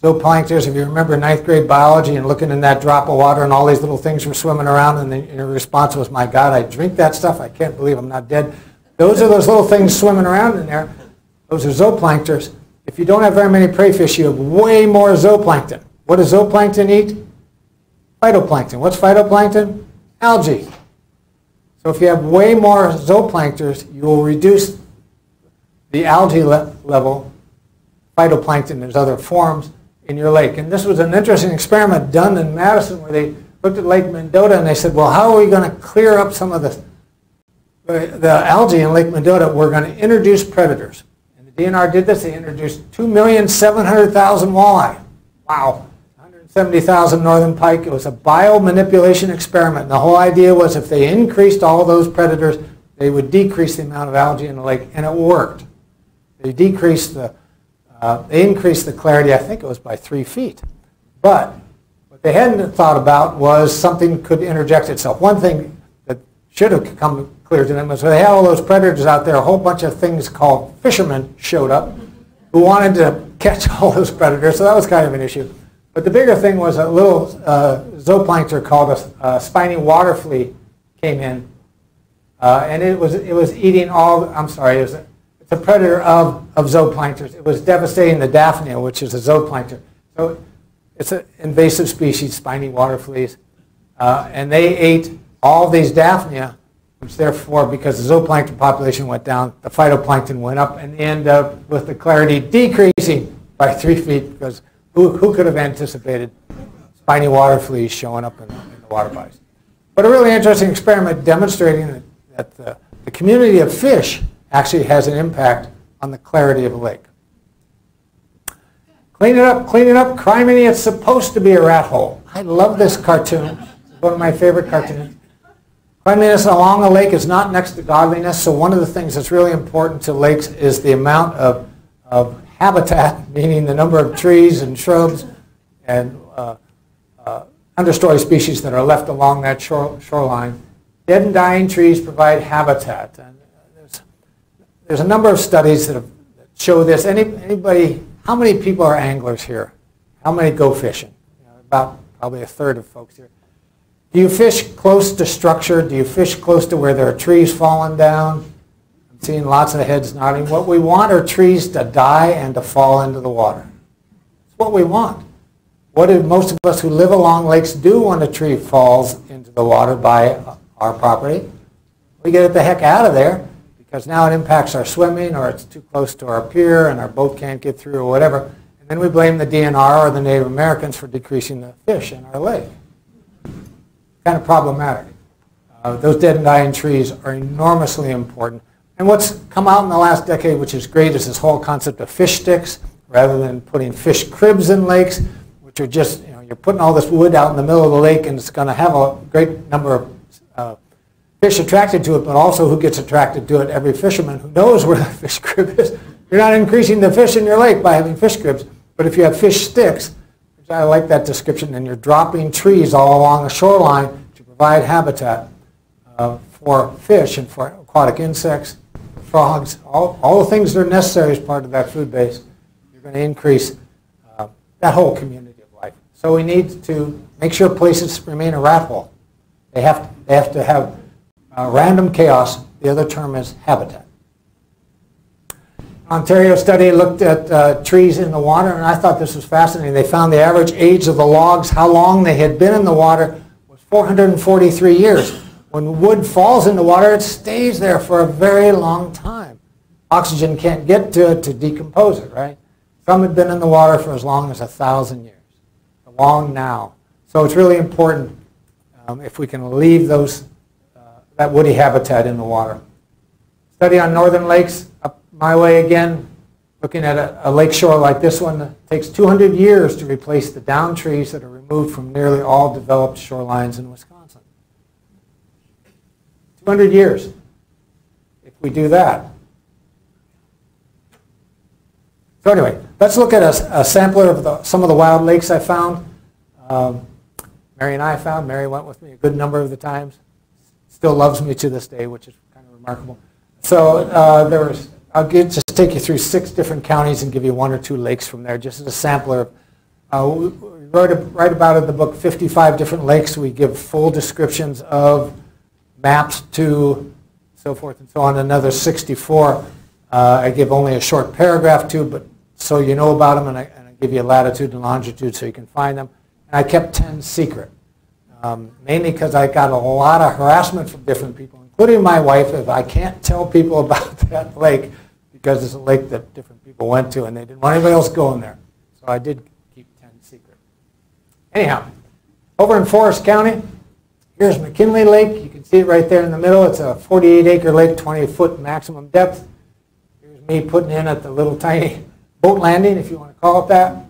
Zooplankters, if you remember ninth grade biology and looking in that drop of water and all these little things were swimming around and, the, and your response was, my God, I drink that stuff. I can't believe I'm not dead. Those are those little things swimming around in there. Those are zooplankters. If you don't have very many prey fish, you have way more zooplankton. What does zooplankton eat? Phytoplankton. What's phytoplankton? Algae. So if you have way more zooplankters, you will reduce the algae le level, phytoplankton, there's other forms, in your lake. And this was an interesting experiment done in Madison where they looked at Lake Mendota and they said, well, how are we going to clear up some of the, the algae in Lake Mendota? We're going to introduce predators. And the DNR did this. They introduced 2,700,000 walleye. Wow. 170,000 northern pike. It was a biomanipulation experiment. And the whole idea was if they increased all those predators, they would decrease the amount of algae in the lake. And it worked. They decreased the uh, they increased the clarity, I think it was by three feet. But what they hadn't thought about was something could interject itself. One thing that should have come clear to them was they had all those predators out there, a whole bunch of things called fishermen showed up who wanted to catch all those predators, so that was kind of an issue. But the bigger thing was a little uh, zooplankton called a, a, spiny water flea came in, uh, and it was it was eating all. I'm sorry, it was the predator of, of zooplanktons. It was devastating the Daphnia, which is a zooplankton. So it's an invasive species, spiny water fleas. Uh, and they ate all these Daphnia, which therefore, because the zooplankton population went down, the phytoplankton went up and ended up with the clarity decreasing by three feet because who, who could have anticipated spiny water fleas showing up in, in the water bodies? But a really interesting experiment demonstrating that, that the, the community of fish actually has an impact on the clarity of a lake. Clean it up, clean it up, criminy, it's supposed to be a rat hole. I love this cartoon. It's one of my favorite cartoons. Cleanliness along a lake is not next to godliness, so one of the things that's really important to lakes is the amount of, of habitat, meaning the number of trees and shrubs and uh, uh, understory species that are left along that shore, shoreline. Dead and dying trees provide habitat. And there's a number of studies that, have, that show this. Any, anybody, how many people are anglers here? How many go fishing? You know, about probably a third of folks here. Do you fish close to structure? Do you fish close to where there are trees falling down? I'm seeing lots of heads nodding. What we want are trees to die and to fall into the water. It's what we want. What do most of us who live along lakes do when a tree falls into the water by our property? We get it the heck out of there because now it impacts our swimming or it's too close to our pier and our boat can't get through or whatever. And then we blame the DNR or the Native Americans for decreasing the fish in our lake. Kind of problematic. Uh, those dead and dying trees are enormously important. And what's come out in the last decade, which is great, is this whole concept of fish sticks, rather than putting fish cribs in lakes, which are just, you know, you're putting all this wood out in the middle of the lake and it's going to have a great number of fish attracted to it, but also who gets attracted to it? Every fisherman who knows where the fish crib is. You're not increasing the fish in your lake by having fish cribs, but if you have fish sticks, which I like that description, and you're dropping trees all along the shoreline to provide habitat uh, for fish and for aquatic insects, frogs, all, all the things that are necessary as part of that food base, you're going to increase uh, that whole community of life. So we need to make sure places remain a rat hole. They have to, they have, to have uh, random chaos. The other term is habitat. Ontario study looked at uh, trees in the water, and I thought this was fascinating. They found the average age of the logs, how long they had been in the water, was 443 years. When wood falls in the water, it stays there for a very long time. Oxygen can't get to it to decompose it, right? Some had been in the water for as long as a thousand years, long now. So it's really important um, if we can leave those, that woody habitat in the water. Study on northern lakes, up my way again, looking at a, a lake shore like this one. It takes 200 years to replace the down trees that are removed from nearly all developed shorelines in Wisconsin. 200 years if we do that. So anyway, let's look at a, a sampler of the, some of the wild lakes I found. Um, Mary and I found. Mary went with me a good number of the times. Still loves me to this day, which is kind of remarkable. So uh, there was, I'll get, just take you through six different counties and give you one or two lakes from there, just as a sampler. Uh, we wrote, write about in the book 55 different lakes. We give full descriptions of maps to, so forth and so on, another 64. Uh, I give only a short paragraph to, but so you know about them, and I, and I, give you a latitude and longitude so you can find them. And I kept 10 secret, um, mainly because I got a lot of harassment from different people, including my wife, if I can't tell people about that lake because it's a lake that different people went to, and they didn't want anybody else going there. So I did keep 10 secret. Anyhow, over in Forest County, Here's McKinley Lake. You can see it right there in the middle. It's a 48-acre lake, 20-foot maximum depth. Here's me putting in at the little tiny boat landing, if you want to call it that.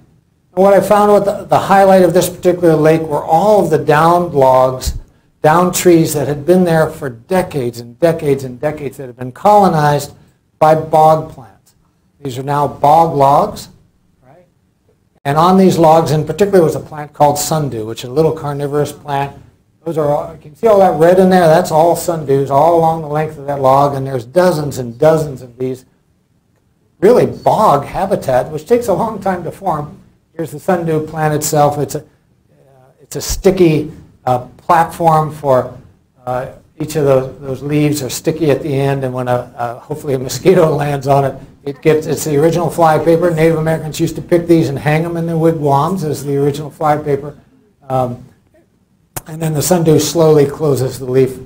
And what I found with the, the highlight of this particular lake were all of the downed logs, down trees that had been there for decades and decades and decades that had been colonized by bog plants. These are now bog logs. Right? And on these logs in particular was a plant called sundew, which is a little carnivorous plant those are all, you can see all that red in there? That's all sundews all along the length of that log, and there's dozens and dozens of these really bog habitat, which takes a long time to form. Here's the sundew plant itself. It's a, uh, it's a sticky uh, platform for uh, each of those, those leaves are sticky at the end, and when a, hopefully a mosquito lands on it, it gets, it's the original flypaper. Native Americans used to pick these and hang them in their wigwams as the original flypaper. Um, and then the sundew slowly closes the leaf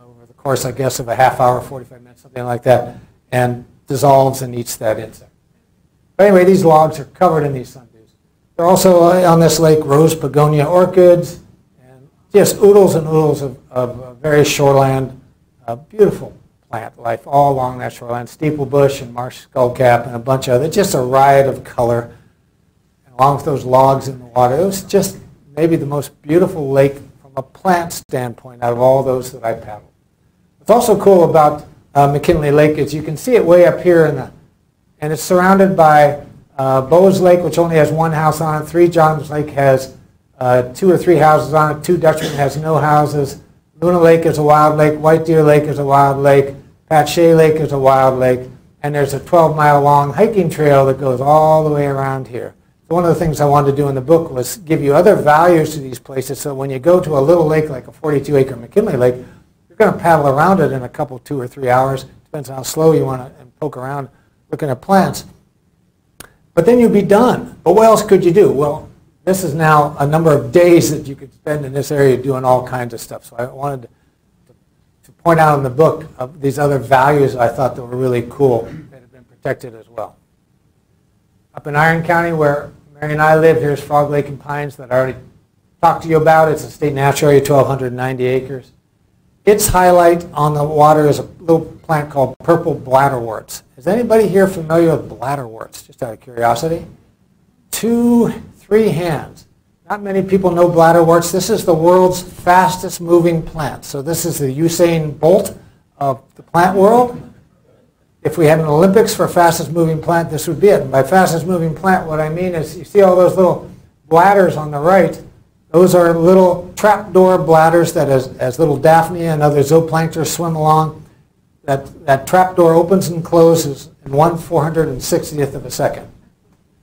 over the course, I guess, of a half hour, 45 minutes, something like that, and dissolves and eats that insect. But anyway, these logs are covered in these sundews. There are also uh, on this lake rose pogonia orchids, and just oodles and oodles of, of various shoreland, uh, beautiful plant life all along that shoreline. Steeplebush and marsh skullcap and a bunch of other, just a riot of color. And along with those logs in the water, it was just maybe the most beautiful lake from a plant standpoint out of all those that I paddled. What's also cool about uh, McKinley Lake is you can see it way up here in the, and it's surrounded by uh, Bowes Lake, which only has one house on it. Three Johns Lake has uh, two or three houses on it. Two Dutchman has no houses. Luna Lake is a wild lake. White Deer Lake is a wild lake. Patche Lake is a wild lake. And there's a 12-mile long hiking trail that goes all the way around here So one of the things I wanted to do in the book was give you other values to these places so when you go to a little lake like a 42-acre McKinley Lake, you're going to paddle around it in a couple, two or three hours. Depends on how slow you want to poke around looking at plants. But then you'd be done. But what else could you do? Well, this is now a number of days that you could spend in this area doing all kinds of stuff. So I wanted to, point out in the book of these other values I thought that were really cool that have been protected as well. Up in Iron County, where Mary and I live. Here's Frog Lake and Pines that I already talked to you about. It's a state natural area, 1,290 acres. Its highlight on the water is a little plant called purple bladderworts. Is anybody here familiar with bladderworts, just out of curiosity? Two, three hands. Not many people know bladderworts. This is the world's fastest moving plant. So this is the Usain Bolt of the plant world. If we had an Olympics for fastest moving plant, this would be it. And by fastest moving plant, what I mean is you see all those little bladders on the right. Those are little trapdoor bladders that as, as little Daphnia and other zooplankton swim along, that, that trap door opens and closes in 1 460th of a second.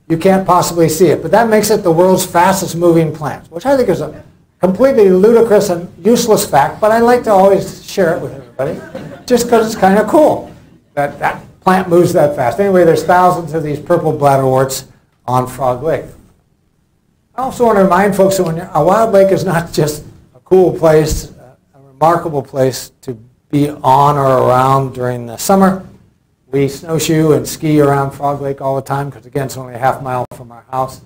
You can't possibly see it, but that makes it the world's fastest moving plant, which I think is a completely ludicrous and useless fact, but I like to always share it with everybody, just because it's kind of cool that that plant moves that fast. Anyway, there's thousands of these purple bladderworts on Frog Lake. I also want to remind folks that when a wild lake is not just a cool place, a remarkable place to be on or around during the summer. We snowshoe and ski around Frog Lake all the time because, again, it's only a half mile from our house.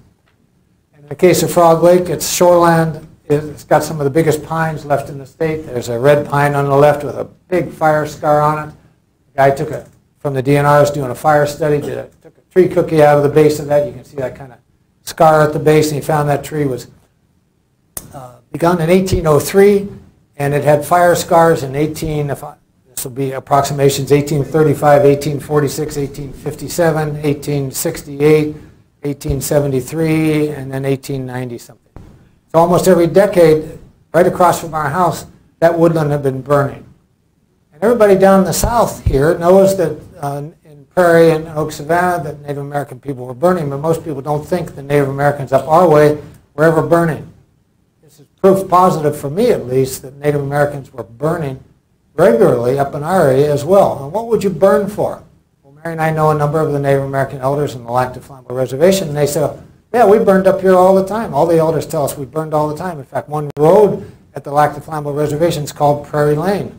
And in the case of Frog Lake, it's shoreland. It's got some of the biggest pines left in the state. There's a red pine on the left with a big fire scar on it. The guy took a, from the DNR, was doing a fire study, did a, took a tree cookie out of the base of that. You can see that kind of scar at the base, and he found that tree was uh, begun in 1803, and it had fire scars in 18, if I, this will be approximations, 1835, 1846, 1857, 1868, 1873, and then 1890 something. So almost every decade, right across from our house, that woodland had been burning. And everybody down the south here knows that uh, prairie and oak savanna that Native American people were burning, but most people don't think the Native Americans up our way were ever burning. Proof positive for me at least that Native Americans were burning regularly up in our area as well. And what would you burn for? Well, Mary and I know a number of the Native American elders in the Lac du Flambeau Reservation, and they say, yeah, we burned up here all the time. All the elders tell us we burned all the time. In fact, one road at the Lac du Flambeau Reservation is called Prairie Lane.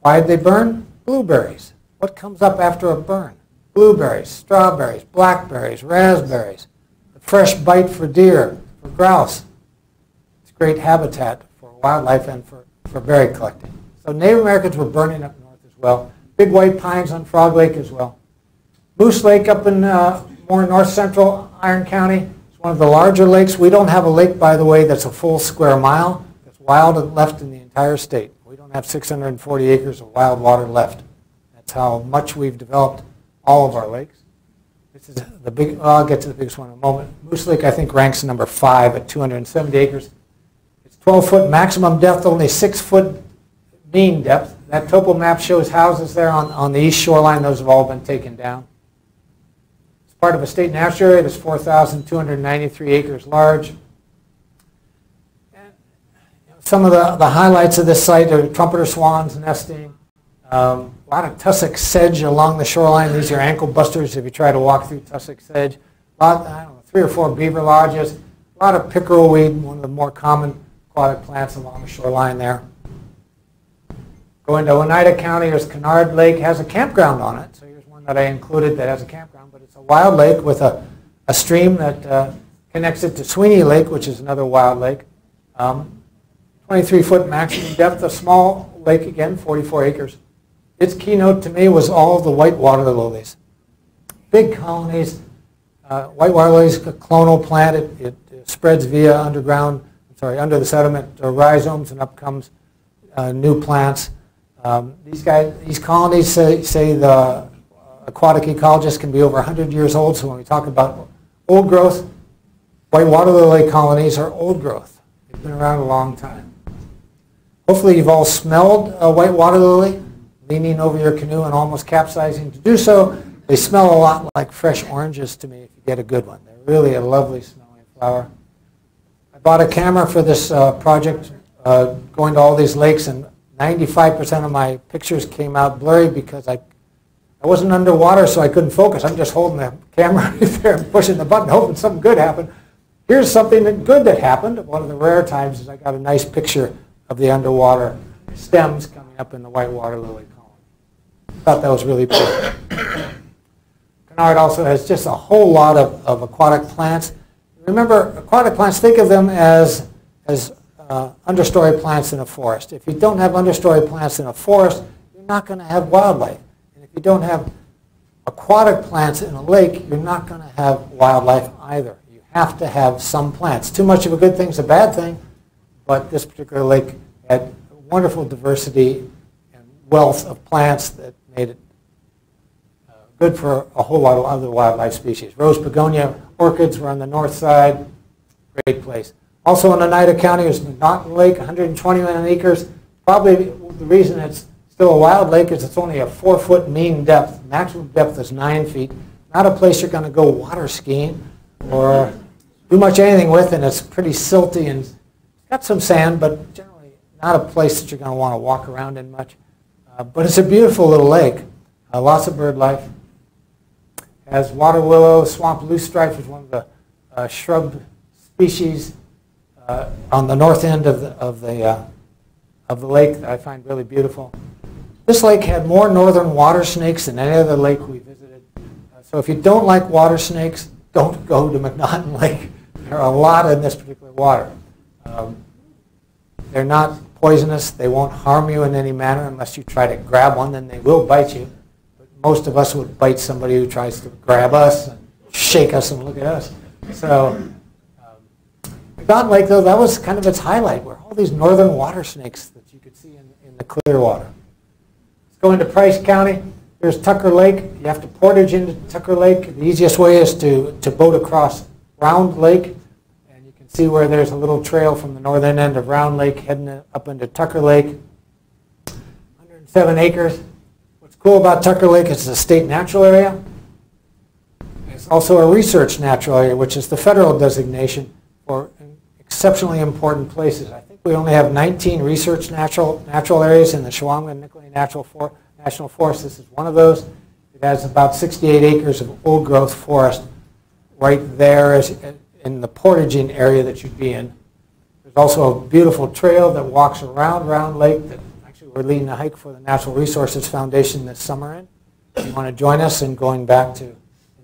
Why did they burn? Blueberries. What comes up after a burn? Blueberries, strawberries, blackberries, raspberries, a fresh bite for deer, for grouse. It's great habitat for wildlife and for, for berry collecting. So Native Americans were burning up north as well. Big white pines on Frog Lake as well. Moose Lake up in uh, more north central Iron County. It's one of the larger lakes. We don't have a lake, by the way, that's a full square mile. That's wild and left in the entire state. We don't have 640 acres of wild water left. That's how much we've developed all of our lakes. This is the big, well, I'll get to the biggest one in a moment. Moose Lake, I think, ranks number five at 270 acres. It's 12 foot maximum depth, only six foot mean depth. That topo map shows houses there on, on the east shoreline. Those have all been taken down. It's part of a state natural area that's 4,293 acres large. And, some of the, the highlights of this site are trumpeter swans nesting, um, a lot of tussock sedge along the shoreline. These are ankle busters if you try to walk through tussock sedge. A lot, know, three or four beaver lodges. A lot of pickerel weed, one of the more common aquatic plants along the shoreline there. Going to Oneida County, there's Kennard Lake, has a campground on it. So here's one that I included that has a campground, but it's a wild lake with a, a stream that uh, connects it to Sweeney Lake, which is another wild lake. Um, 23 foot maximum depth, a small lake again, 44 acres. Its keynote to me was all the white water lilies. Big colonies. Uh, white water lilies, a clonal plant. It, it, spreads via underground, sorry, under the sediment uh, rhizomes, and up comes uh, new plants. Um, these guys, these colonies say, say the aquatic ecologists can be over 100 years old. So when we talk about old growth, white water lily colonies are old growth. They've been around a long time. Hopefully you've all smelled a white water lily leaning over your canoe and almost capsizing to do so. They smell a lot like fresh oranges to me if you get a good one. They're really a lovely smelling flower. Bought a camera for this uh, project, uh, going to all these lakes, and 95% of my pictures came out blurry because I, I wasn't underwater, so I couldn't focus. I'm just holding the camera right there and pushing the button, hoping something good happened. Here's something that good that happened. One of the rare times is I got a nice picture of the underwater stems coming up in the white water lily column. I thought that was really cool. Kennard also has just a whole lot of, of aquatic plants. Remember, aquatic plants, think of them as, as uh, understory plants in a forest. If you don't have understory plants in a forest, you're not going to have wildlife. And if you don't have aquatic plants in a lake, you're not going to have wildlife either. You have to have some plants. Too much of a good thing is a bad thing, but this particular lake had wonderful diversity and wealth of plants that made it good for a whole lot of other wildlife species. Rose pogonia orchids were on the north side. Great place. Also in Oneida County is McNaughton Lake, 121 acres. Probably the reason it's still a wild lake is it's only a four foot mean depth. Maximum depth is nine feet. Not a place you're going to go water skiing or do much anything with, and it's pretty silty and got some sand, but generally not a place that you're going to want to walk around in much. Uh, but it's a beautiful little lake. Uh, lots of bird life. Has water willow, swamp loosestrife is one of the uh, shrub species uh, on the north end of the, of the, uh, of the lake that I find really beautiful. This lake had more northern water snakes than any other lake we visited. Uh, so if you don't like water snakes, don't go to McNaughton Lake. There are a lot in this particular water. Um, they're not poisonous. They won't harm you in any manner unless you try to grab one, then they will bite you. Most of us would bite somebody who tries to grab us and shake us and look at us. So um, Mountain Lake, though, that was kind of its highlight, where all these northern water snakes that you could see in, in the clear water. Let's go into Price County. There's Tucker Lake. You have to portage into Tucker Lake. The easiest way is to, to boat across Round Lake. And you can see where there's a little trail from the northern end of Round Lake heading up into Tucker Lake. 107 acres. Cool about Tucker Lake is it's a state natural area. It's also a research natural area, which is the federal designation for exceptionally important places. I think we only have 19 research natural, natural areas in the Chequamegon Nicolet Natural For National Forest. This is one of those. It has about 68 acres of old growth forest right there in the portaging area that you'd be in. There's also a beautiful trail that walks around Round Lake that we're leading a hike for the Natural Resources Foundation this summer in. If you want to join us in going back to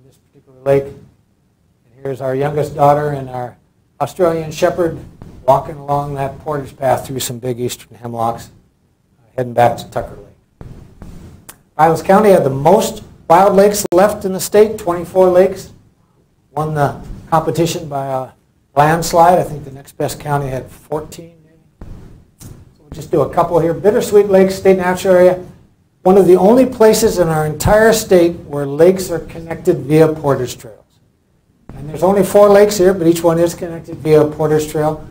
this particular lake. And here's our youngest daughter and our Australian shepherd walking along that portage path through some big eastern hemlocks, uh, heading back to Tucker Lake. Highlands County had the most wild lakes left in the state, 24 lakes. Won the competition by a landslide. I think the next best county had 14 maybe. So we'll just do a couple here. Bittersweet Lakes State Natural Area. One of the only places in our entire state where lakes are connected via portage trails. And there's only four lakes here, but each one is connected via a portage trail.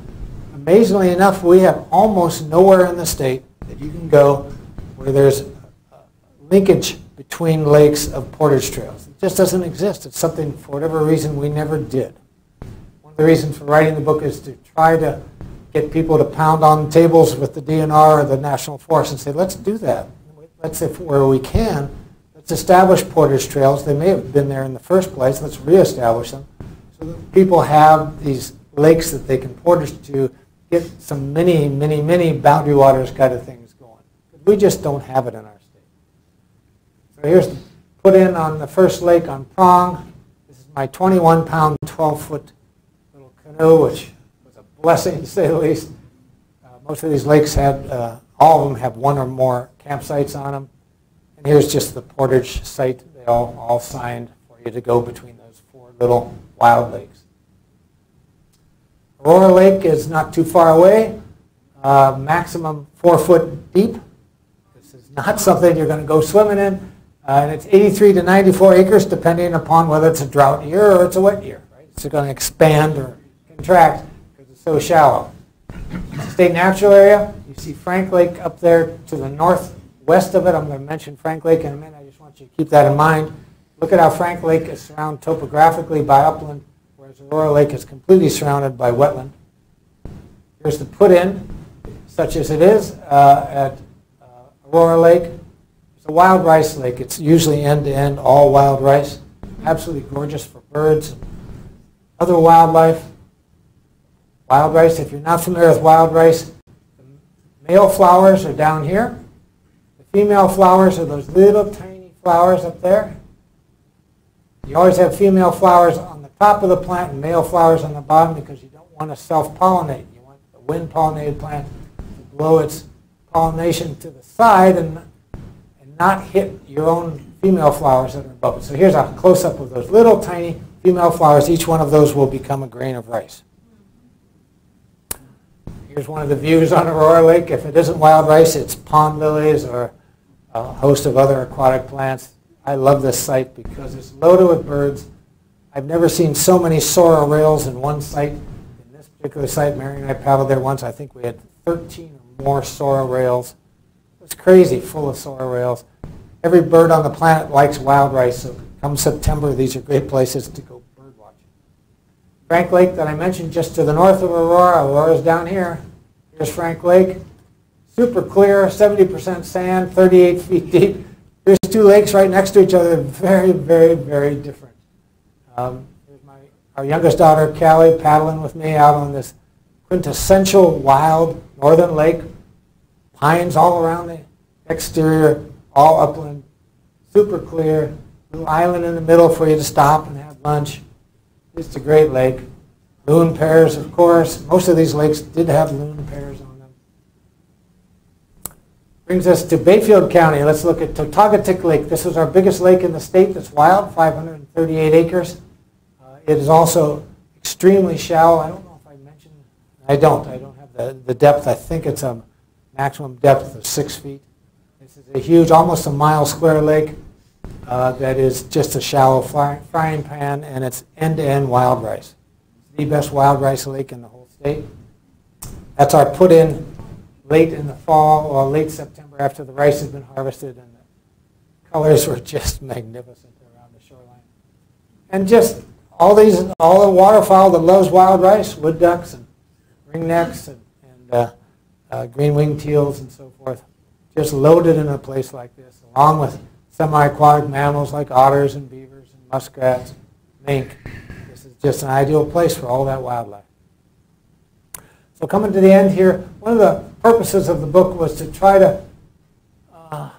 Amazingly enough, we have almost nowhere in the state that you can go where there's linkage between lakes of portage trails. It just doesn't exist. It's something, for whatever reason, we never did. One of the reasons for writing the book is to try to get people to pound on tables with the DNR or the National Forest and say, let's do that. Let's, if where we can, let's establish portage trails. They may have been there in the first place. Let's reestablish them so that people have these lakes that they can portage to get some many, many, many boundary waters kind of things going. We just don't have it in our state. So here's put in on the first lake on Prong. This is my 21 pound, 12 foot little canoe, which blessing to say the least. Uh, most of these lakes had, uh, all of them have one or more campsites on them. And here's just the portage site. They all, all signed for you to go between those four little wild lakes. Aurora Lake is not too far away, uh, maximum four foot deep. This is not something you're going to go swimming in. Uh, and it's 83 to 94 acres depending upon whether it's a drought year or it's a wet year. Right? It's going to expand or contract so shallow. State natural area. You see Frank Lake up there to the northwest of it. I'm going to mention Frank Lake in a minute. I just want you to keep that in mind. Look at how Frank Lake is surrounded topographically by upland, whereas Aurora Lake is completely surrounded by wetland. Here's the put-in, such as it is uh, at uh, Aurora Lake. It's a wild rice lake. It's usually end-to-end, -end, all wild rice. Absolutely gorgeous for birds and other wildlife. Wild rice, if you're not familiar with wild rice, the male flowers are down here. The female flowers are those little tiny flowers up there. You always have female flowers on the top of the plant and male flowers on the bottom because you don't want to self-pollinate. You want the wind-pollinated plant to blow its pollination to the side and and not hit your own female flowers that are above it. So here's a close-up of those little tiny female flowers. Each one of those will become a grain of rice. Here's one of the views on Aurora Lake. If it isn't wild rice, it's pond lilies or uh, a host of other aquatic plants. I love this site because it's loaded with birds. I've never seen so many sora rails in one site. In this particular site, Mary and I paddled there once. I think we had 13 or more sora rails. It's crazy, full of sora rails. Every bird on the planet likes wild rice, so come September, these are great places to go. Frank Lake that I mentioned just to the north of Aurora. Aurora's down here. Here's Frank Lake. Super clear, 70% sand, 38 feet deep. There's two lakes right next to each other, very, very, very different. Um, here's my, our youngest daughter, Callie, paddling with me out on this quintessential wild northern lake. Pines all around the exterior, all upland, super clear. Little island in the middle for you to stop and have lunch. It's a great lake. Loon pairs, of course. Most of these lakes did have loon pairs on them. Brings us to Bayfield County. Let's look at Totagatic Lake. This is our biggest lake in the state that's wild, 538 acres. Uh, it is also extremely shallow. I don't know if I mentioned, I don't. I don't have the, the depth. I think it's a maximum depth of six feet. This is a huge, almost a mile square lake uh, that is just a shallow fry, frying pan, and it's end-to-end wild rice. The best wild rice lake in the whole state. That's our put-in late in the fall or late September after the rice has been harvested, and the colors were just magnificent around the shoreline. And just all these, all the waterfowl that loves wild rice, wood ducks and ringnecks and, and uh, uh, green-winged teals and so forth, just loaded in a place like this, along with semi-aquatic mammals like otters and beavers and muskrats, mink. This is just an ideal place for all that wildlife. So coming to the end here, one of the purposes of the book was to try to uh,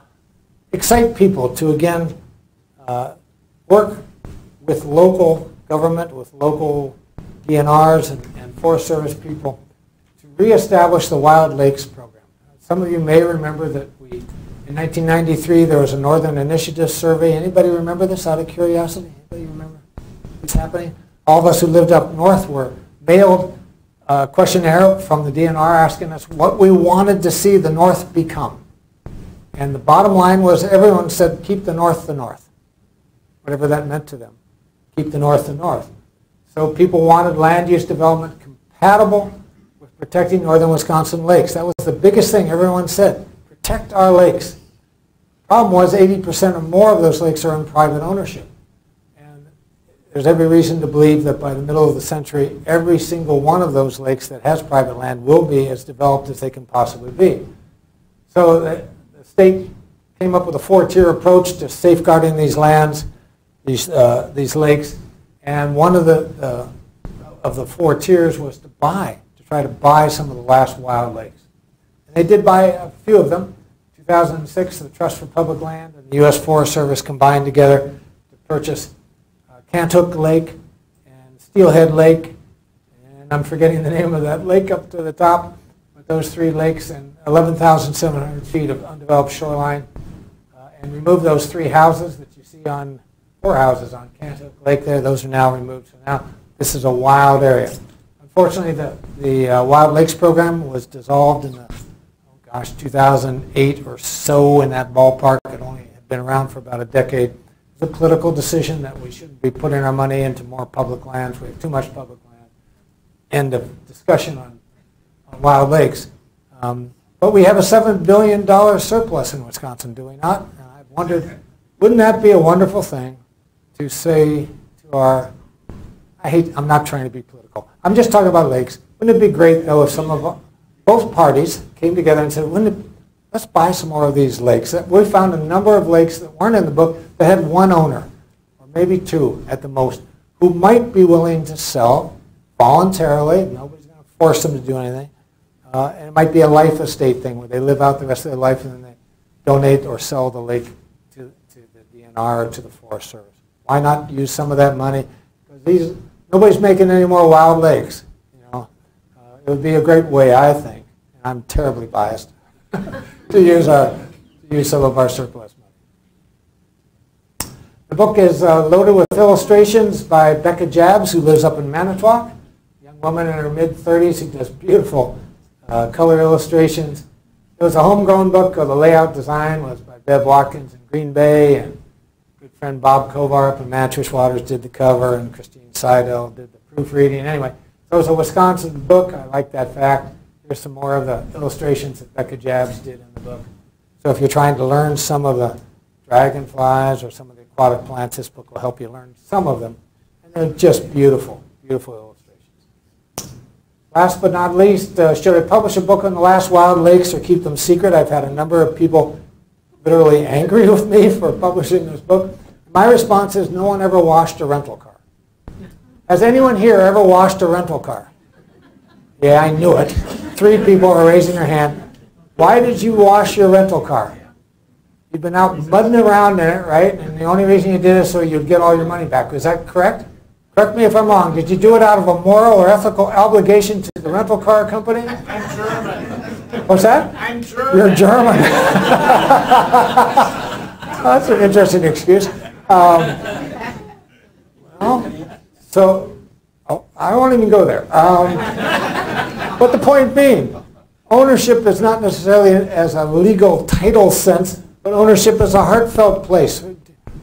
excite people to again uh, work with local government, with local DNRs and, and Forest Service people to reestablish the Wild Lakes program. Some of you may remember that we in 1993, there was a Northern Initiative survey. Anybody remember this out of curiosity? Anybody remember what's happening? All of us who lived up north were mailed a questionnaire from the DNR asking us what we wanted to see the north become. And the bottom line was everyone said, keep the north the north, whatever that meant to them. Keep the north the north. So people wanted land use development compatible with protecting northern Wisconsin lakes. That was the biggest thing everyone said protect our lakes. Problem was 80% or more of those lakes are in private ownership. And there's every reason to believe that by the middle of the century, every single one of those lakes that has private land will be as developed as they can possibly be. So the, the state came up with a four-tier approach to safeguarding these lands, these, uh, these lakes. And one of the, uh, of the four tiers was to buy, to try to buy some of the last wild lakes. They did buy a few of them. 2006, the Trust for Public Land and the U.S. Forest Service combined together to purchase uh, Canthook Lake and Steelhead Lake, and I'm forgetting the name of that lake up to the top, but those three lakes and 11,700 feet of undeveloped shoreline, uh, and remove those three houses that you see on, four houses on Canthook Lake there. Those are now removed. So now this is a wild area. Unfortunately, the, the uh, Wild Lakes program was dissolved in the gosh, 2008 or so in that ballpark. It only had been around for about a decade. It's a political decision that we shouldn't be putting our money into more public lands. We have too much public land. End of discussion on, on wild lakes. Um, but we have a $7 billion surplus in Wisconsin, do we not? And I've wondered, wouldn't that be a wonderful thing to say to our, I hate, I'm not trying to be political. I'm just talking about lakes. Wouldn't it be great, though, if some of both parties came together and said, let's buy some more of these lakes. We found a number of lakes that weren't in the book that had one owner, or maybe two at the most, who might be willing to sell voluntarily. Nobody's going to force them to do anything. Uh, and it might be a life estate thing where they live out the rest of their life and then they donate or sell the lake to, to the DNR or to the Forest Service. Why not use some of that money? Because these, nobody's making any more wild lakes. you know It would be a great way, I think, I'm terribly biased, to use our to use some of our surplus money. The book is uh, loaded with illustrations by Becca Jabs, who lives up in Manitowoc, a young woman in her mid-30s who does beautiful uh, color illustrations. It was a homegrown book. Uh, the layout design was by Bev Watkins in Green Bay, and good friend Bob Kovar up in Manitowish Waters did the cover, and Christine Seidel did the proofreading. Anyway, so it was a Wisconsin book. I like that fact. Here's some more of the illustrations that Becca Jabs did in the book. So if you're trying to learn some of the dragonflies or some of the aquatic plants, this book will help you learn some of them. And they're just beautiful, beautiful illustrations. Last but not least, uh, should I publish a book on the last wild lakes or keep them secret? I've had a number of people literally angry with me for publishing this book. My response is no one ever washed a rental car. Has anyone here ever washed a rental car? Yeah, I knew it. Three people are raising their hand. Why did you wash your rental car? You've been out mudding around in it, right? And the only reason you did it so you'd get all your money back. Is that correct? Correct me if I'm wrong. Did you do it out of a moral or ethical obligation to the rental car company? I'm German. What's that? I'm German. You're German. That's an interesting excuse. Um, well, so oh, I won't even go there. Um, but the point being, ownership is not necessarily as a legal title sense, but ownership is a heartfelt place. Do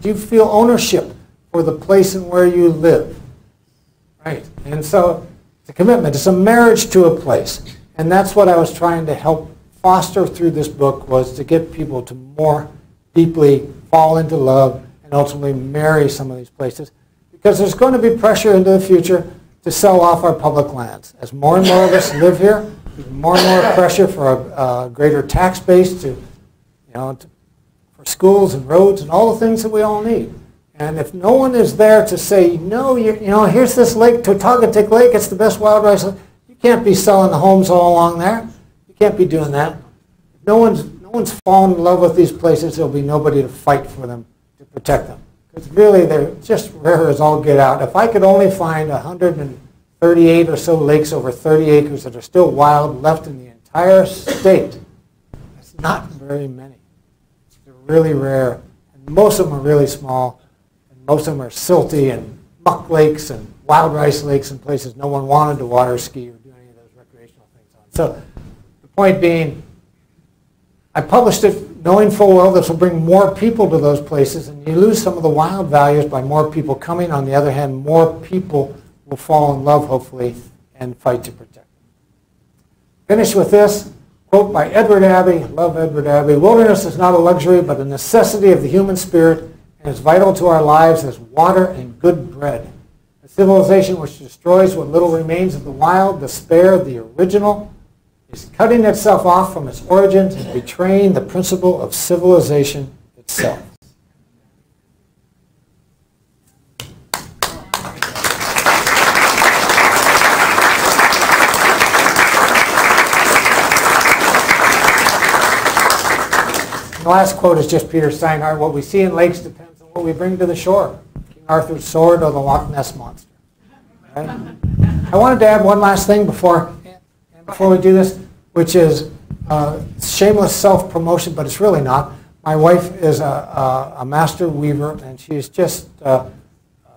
you feel ownership for the place and where you live? Right. And so it's a commitment. It's a marriage to a place. And that's what I was trying to help foster through this book was to get people to more deeply fall into love and ultimately marry some of these places. Because there's going to be pressure into the future to sell off our public lands. As more and more of us live here, more and more pressure for a, a greater tax base to, you know, to, for schools and roads and all the things that we all need. And if no one is there to say, no, you, you know, here's this lake, Totagatic Lake, it's the best wild rice you can't be selling the homes all along there. You can't be doing that. If no one's, no one's fallen in love with these places, there'll be nobody to fight for them, to protect them. Because really, they're just rare as all get out. If I could only find 138 or so lakes over 30 acres that are still wild left in the entire state, that's not very many. They're really rare. And most of them are really small. And most of them are silty and muck lakes and wild rice lakes and places no one wanted to water ski or do any of those recreational things on. So the point being, I published it knowing full well this will bring more people to those places, and you lose some of the wild values by more people coming. On the other hand, more people will fall in love, hopefully, and fight to protect. Finish with this quote by Edward Abbey. Love Edward Abbey. Wilderness is not a luxury, but a necessity of the human spirit, and is vital to our lives as water and good bread. A civilization which destroys what little remains of the wild, the spare, the original, is cutting itself off from its origins and betraying the principle of civilization itself. the last quote is just Peter Steinhart. What we see in lakes depends on what we bring to the shore. King Arthur's sword or the Loch Ness monster. Right? I wanted to add one last thing before before we do this, which is uh, shameless self-promotion, but it's really not. My wife is a, a, a master weaver, and she's just uh, uh,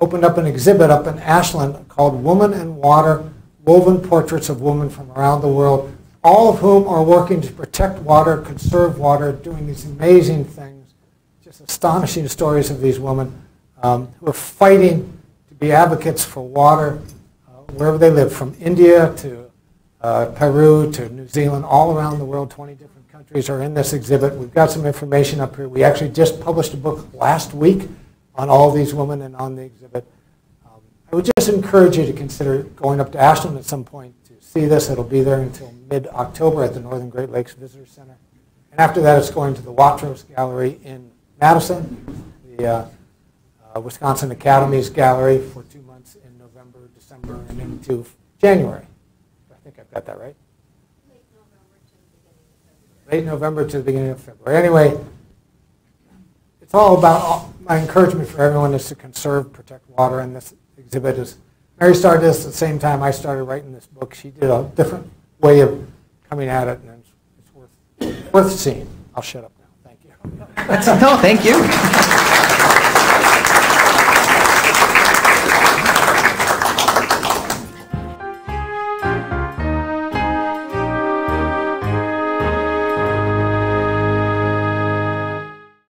opened up an exhibit up in Ashland called Woman and Water, Woven Portraits of Women from Around the World, all of whom are working to protect water, conserve water, doing these amazing things. Just astonishing stories of these women um, who are fighting to be advocates for water uh, wherever they live, from India to uh, Peru to New Zealand, all around the world, 20 different countries are in this exhibit. We've got some information up here. We actually just published a book last week on all these women and on the exhibit. Um, I would just encourage you to consider going up to Ashland at some point to see this. It'll be there until mid-October at the Northern Great Lakes Visitor Center. And after that, it's going to the Watrous Gallery in Madison, the uh, uh, Wisconsin Academy's Gallery for two months in November, December, and into January. Got that right. Late November to the beginning of February. Anyway, it's all about my encouragement for everyone is to conserve, protect water, and this exhibit is. Mary started this at the same time I started writing this book. She did a different way of coming at it, and it's, it's worth worth seeing. I'll shut up now. Thank you. no, thank you.